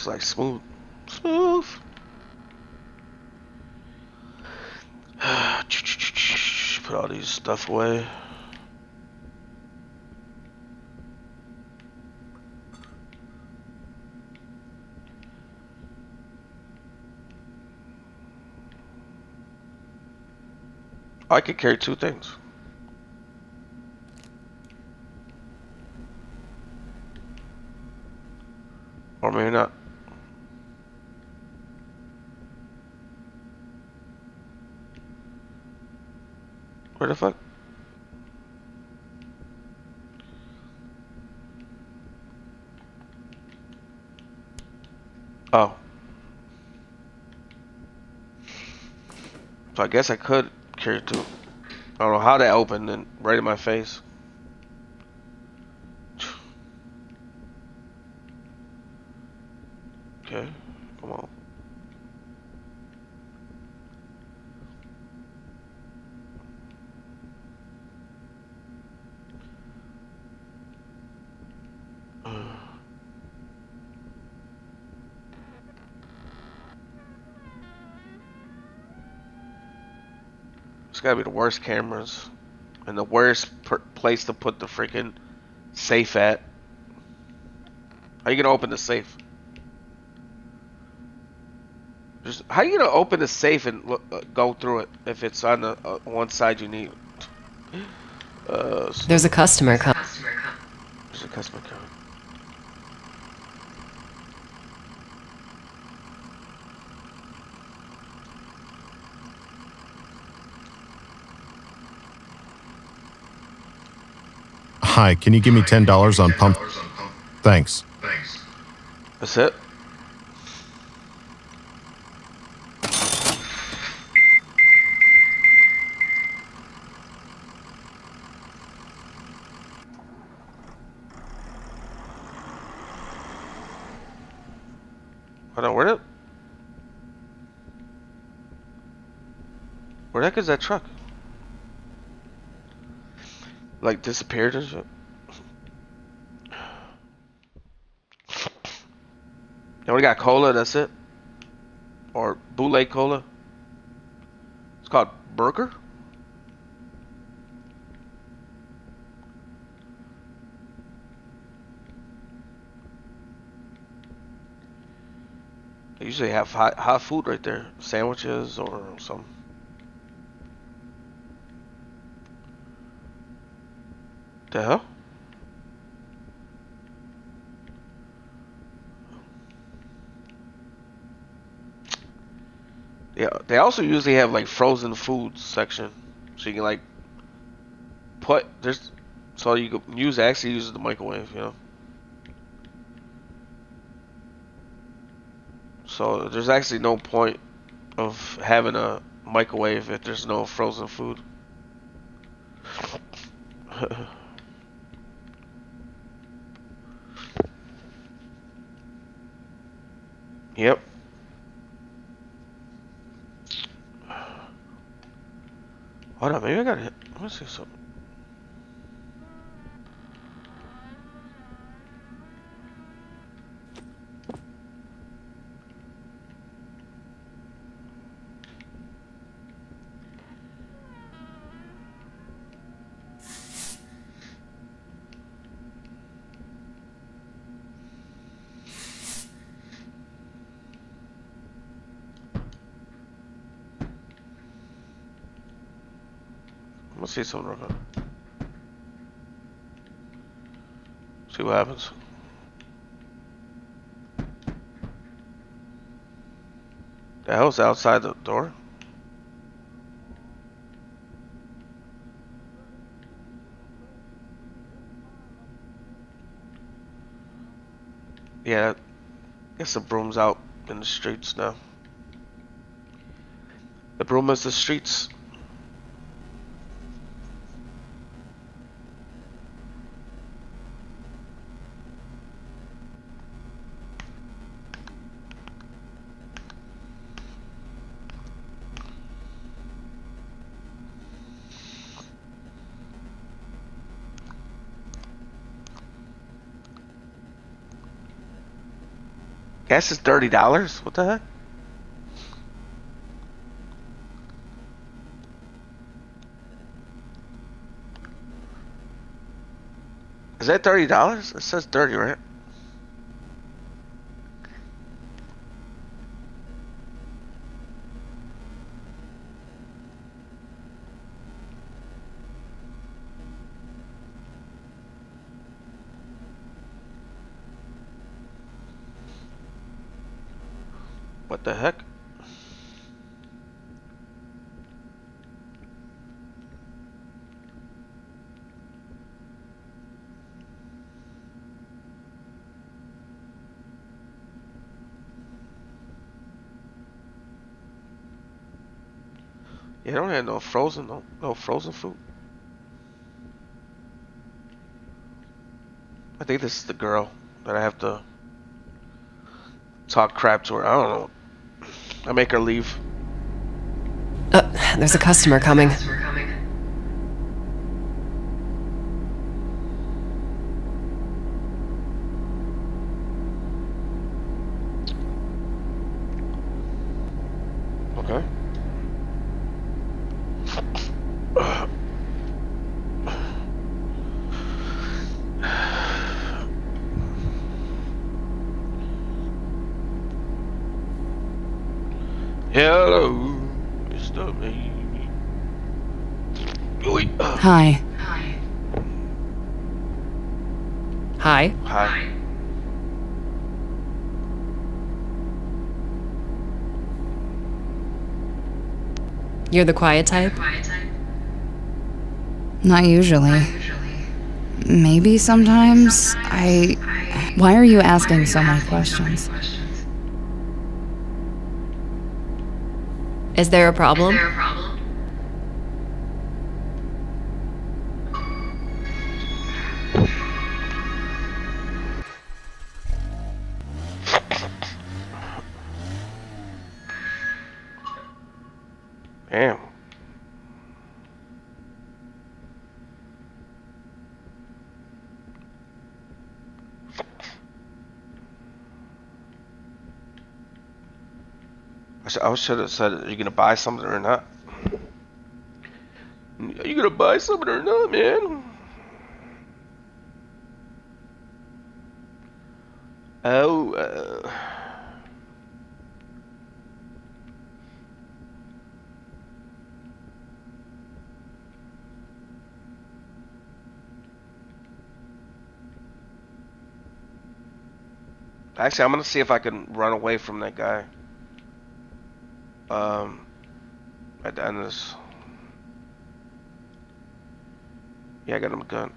That's like smooth. Smooth. Put all these stuff away. I could carry two things. Or maybe not. Where the fuck? Oh. So I guess I could carry two. I don't know how that opened and right in my face. Okay, come on. It's gotta be the worst cameras and the worst place to put the freaking safe at. How you gonna open the safe? Just how you gonna open the safe and look, uh, go through it if it's on the uh, one side you need? Uh, s- There's a customer coming. there's a customer coming. Hi, can you give me $10 on pump? Thanks. That's it. Hold on, where Where the heck is that truck? Like disappeared or something? And we got cola, that's it. Or bootleg cola. It's called Burger. They usually have hot, hot food right there. Sandwiches or some. The hell? Yeah, they also usually have like frozen foods section, so you can like put there's so you can use actually uses the microwave, you know. So there's actually no point of having a microwave if there's no frozen food. yep. Hold on, maybe I got. Let me see something. Gonna see something real quick. See what happens. The hell's outside the door? Yeah, I guess the broom's out in the streets now. The broom is the streets. Gas is thirty dollars. What the heck? Is that thirty dollars? It says thirty, right? What the heck? No frozen, no, no frozen fruit. I think this is the girl that I have to talk crap to her. I don't know. I make her leave. Uh, there's a customer coming. Okay. Hello, Mr. Baby. Wait, uh, Hi. Hi. hi. You're the quiet type? Not usually. Maybe sometimes. I. Why are you asking so many questions? Is there a problem? I should, have said, are you gonna buy something or not? Are you gonna buy something or not, man? Oh, uh... Actually, I'm gonna see if I can run away from that guy. Um, at the end of this. Yeah, I got him a gun.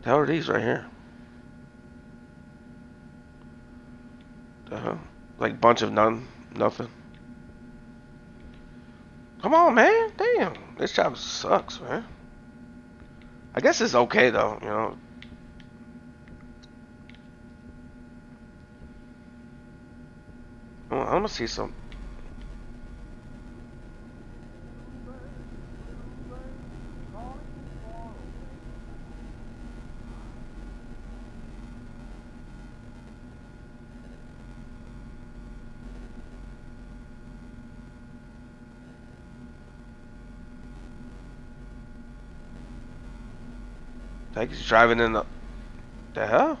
The hell are these right here? The hell? Like bunch of none, nothing. Come on, man. Damn, this job sucks, man. I guess it's okay though, you know. I'm gonna see some. Like he's driving in the. The hell?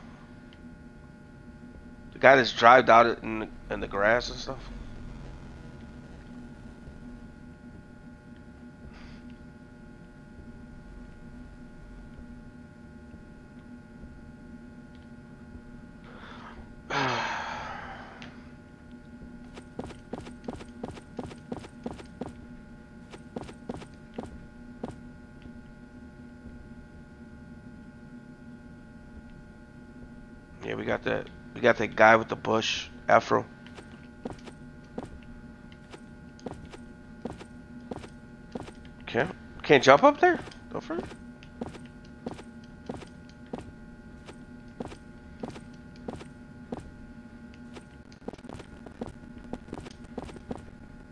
The guy that's drived out in the, in the grass and stuff. got that guy with the bush afro. Okay. Can't jump up there? Go for it.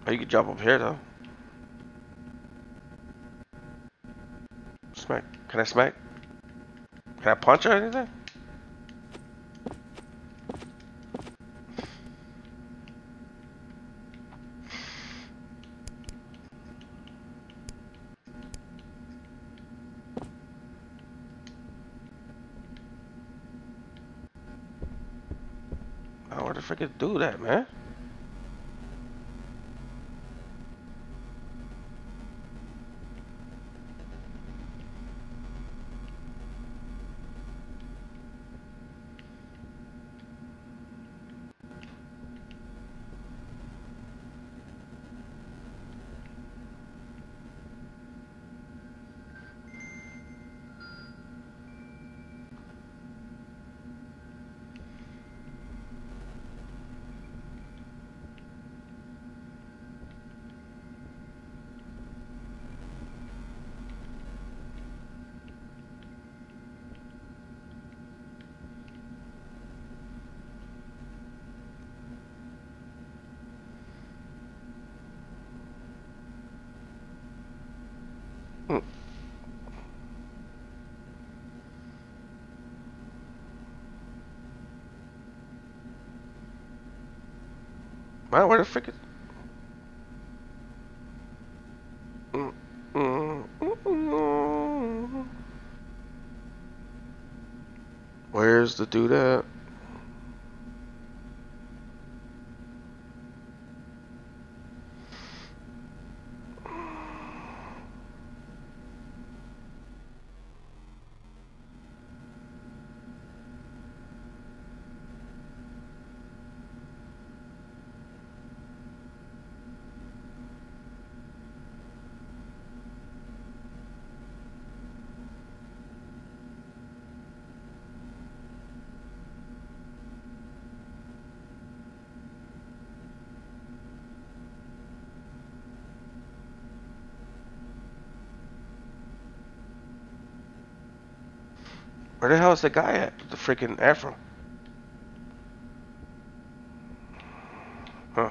Oh, you can jump up here though. Smack. Can I smack? Can I punch or anything? It do that, man? Man, where the frick is... Mm, mm, mm. Where's the dude at? Where the hell is the guy at? The freaking afro. Huh.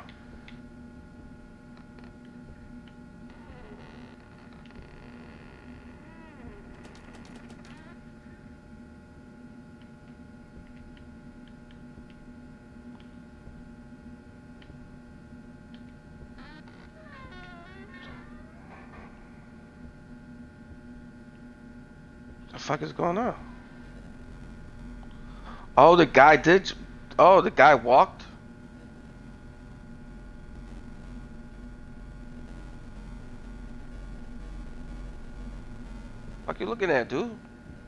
The fuck is going on? Oh, the guy did. Oh, the guy walked. Fuck you looking at, dude?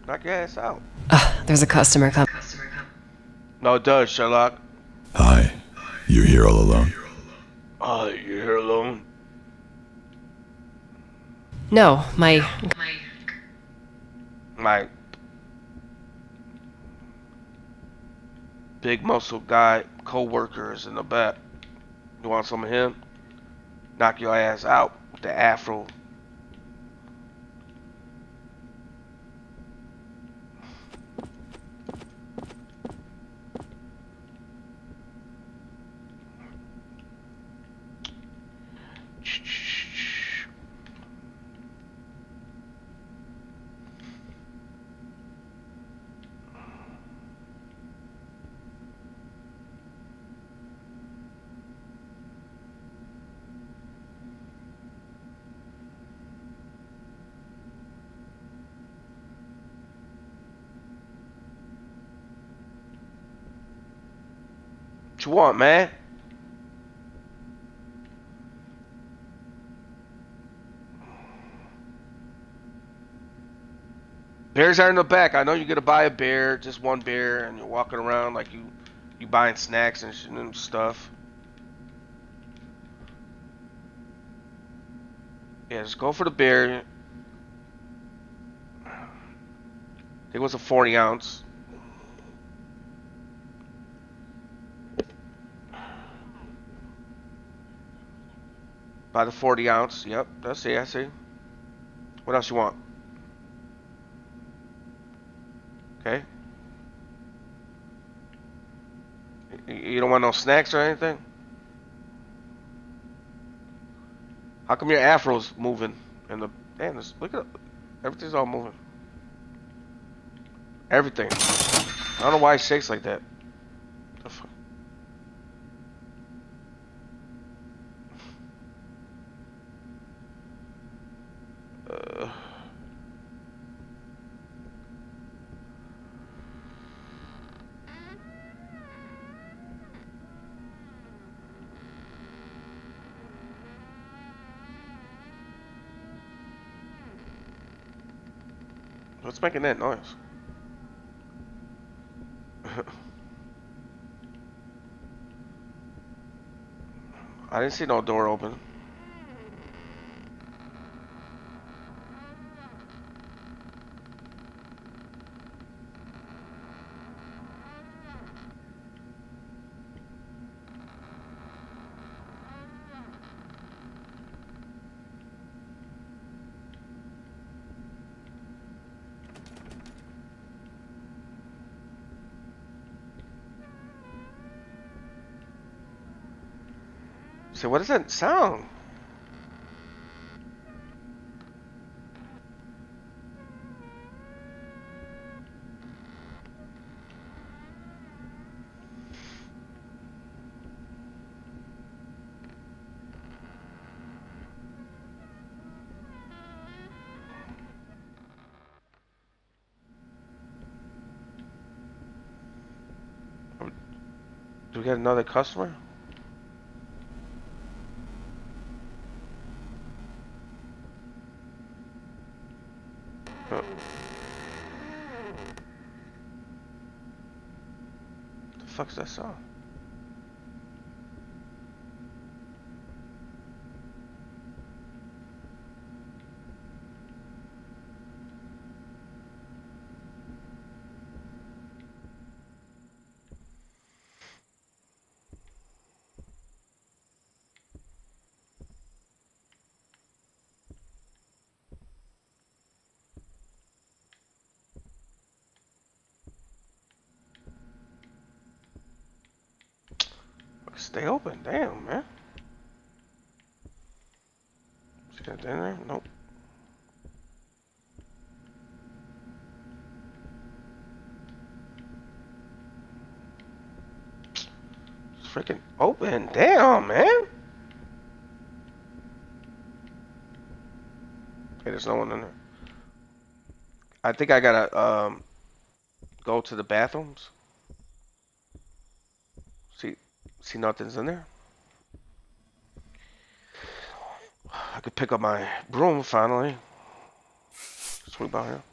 Knock your ass out. Ugh, there's a customer coming. No, it does, Sherlock. Hi. You're here all alone. Oh, you're here alone. No, my My big muscle guy co-workers in the back. You want some of him? Knock your ass out with the afro. What you want, man? Bears are in the back. I know you're gonna buy a bear, just one bear, and you're walking around like you you buying snacks and, stuff. Yeah, just go for the bear. It was a 40 ounce. By the 40 ounce. Yep, that's it. I see. What else you want? Okay. You don't want no snacks or anything? How come your afro's moving? And the damn, this, look at everything's all moving. Everything. I don't know why it shakes like that. The fuck? Uh, making that noise? I didn't see no door open. So what does that sound? Do we get another customer? Huh. The Stay open, damn man. Is that in there? Nope. It's freaking open, damn man. Hey, there's no one in there. I think I gotta um go to the bathrooms. See, see nothing's in there. I could pick up my broom finally. Sweep out here.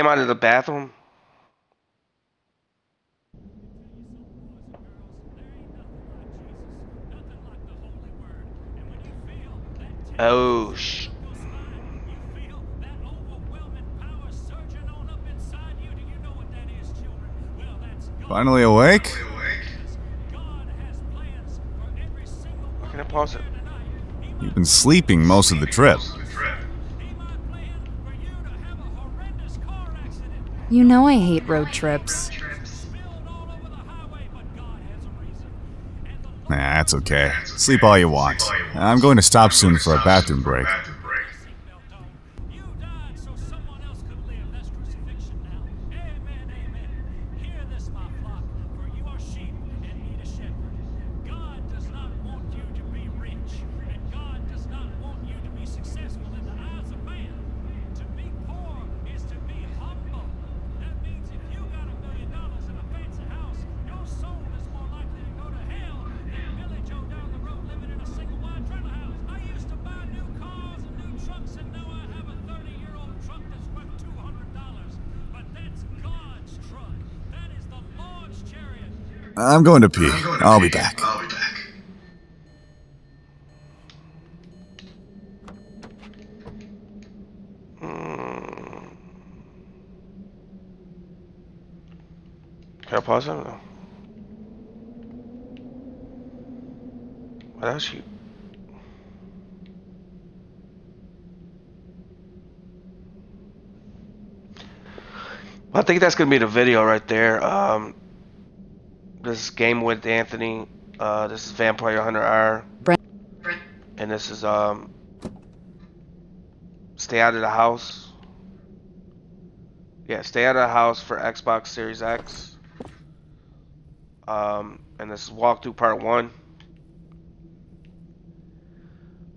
Came out of the bathroom. Oh sh. Finally awake? Can I pause it? You've been sleeping most of the trip. You know I hate road trips. Nah, that's okay. Sleep all you want. I'm going to stop soon for a bathroom break. I'm going to pee. I'll be back. Mm. Can I pause it? or No. What else you? I think that's gonna be the video right there. Um, this is game with Anthony. Uh, this is Vampire Hunter R, Brent. and this is um, stay out of the house. Yeah, stay out of the house for Xbox Series X. Um, and this is walkthrough part one.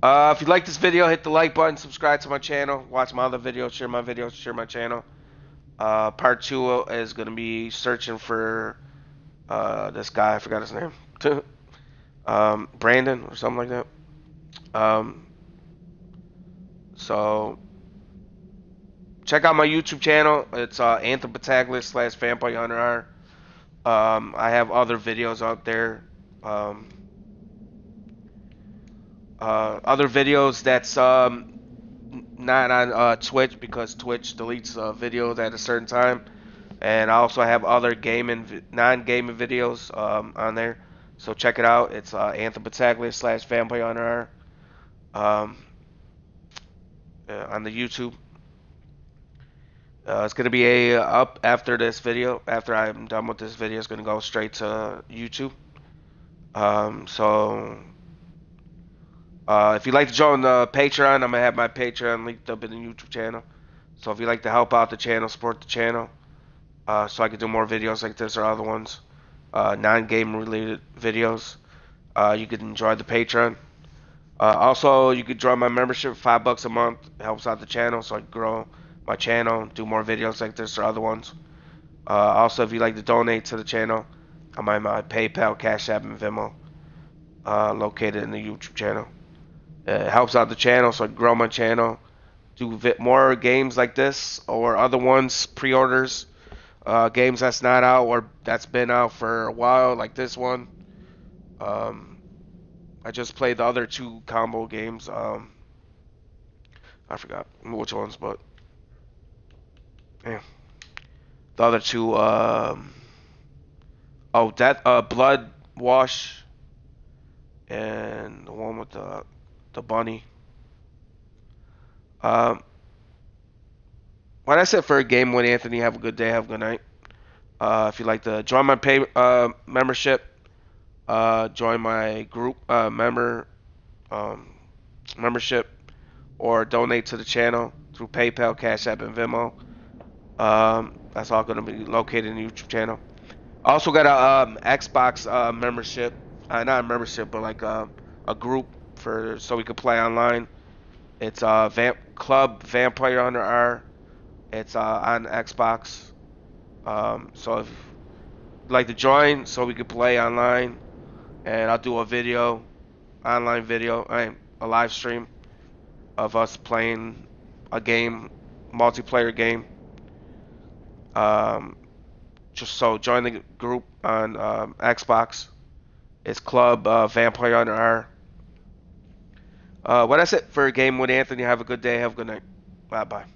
Uh, if you like this video, hit the like button, subscribe to my channel, watch my other videos, share my videos, share my channel. Uh, part two is gonna be searching for uh, this guy. I forgot his name. um, Brandon or something like that. Um, so check out my YouTube channel. It's uh, Anthem slash Vampire Hunter. Um, I have other videos out there. Um, uh, other videos that's um, not on uh, Twitch because Twitch deletes uh, videos at a certain time. And I also have other gaming, non-gaming videos um, on there. So check it out. It's uh, Anthony M Battaglia slash Vampire Hunter. Um, uh, on the YouTube. Uh, it's gonna be a up after this video. After I'm done with this video, it's gonna go straight to YouTube. Um, so uh, if you'd like to join the Patreon, I'm gonna have my Patreon linked up in the YouTube channel. So if you'd like to help out the channel, support the channel, uh, so I can do more videos like this or other ones, uh, non-game related videos, uh, you can join the Patreon. Uh, also, you could join my membership, five bucks a month. It helps out the channel, so I can grow my channel, do more videos like this or other ones. Uh, also, if you'd like to donate to the channel, I'm on my PayPal, Cash App, and Venmo, uh, located in the YouTube channel. It helps out the channel, so I grow my channel, do more games like this or other ones, pre-orders, uh, games that's not out or that's been out for a while, like this one. Um, I just played the other two combo games. Um, I forgot which ones, but yeah, the other two. Um, oh, that uh, Blood Wash, and the one with the the bunny. Um, what I said for a game with Anthony. Have a good day. Have a good night. Uh, if you'd like to join my pay uh, membership, uh, join my group uh, member um, membership, or donate to the channel through PayPal, Cash App, and Venmo. Um, that's all going to be located in the YouTube channel. Also got a um, Xbox uh, membership, uh, not a membership, but like a, a group for so we could play online. It's uh, Vamp Club Vampire Hunter R. It's uh, on Xbox. Um, so if you'd like to join, so we could play online, and I'll do a video, online video, a live stream of us playing a game, multiplayer game. Um, just so join the group on um, Xbox. It's Club uh, Vampire Hunter R. Uh, well, that's it for a game with Anthony. Have a good day. Have a good night. Bye bye.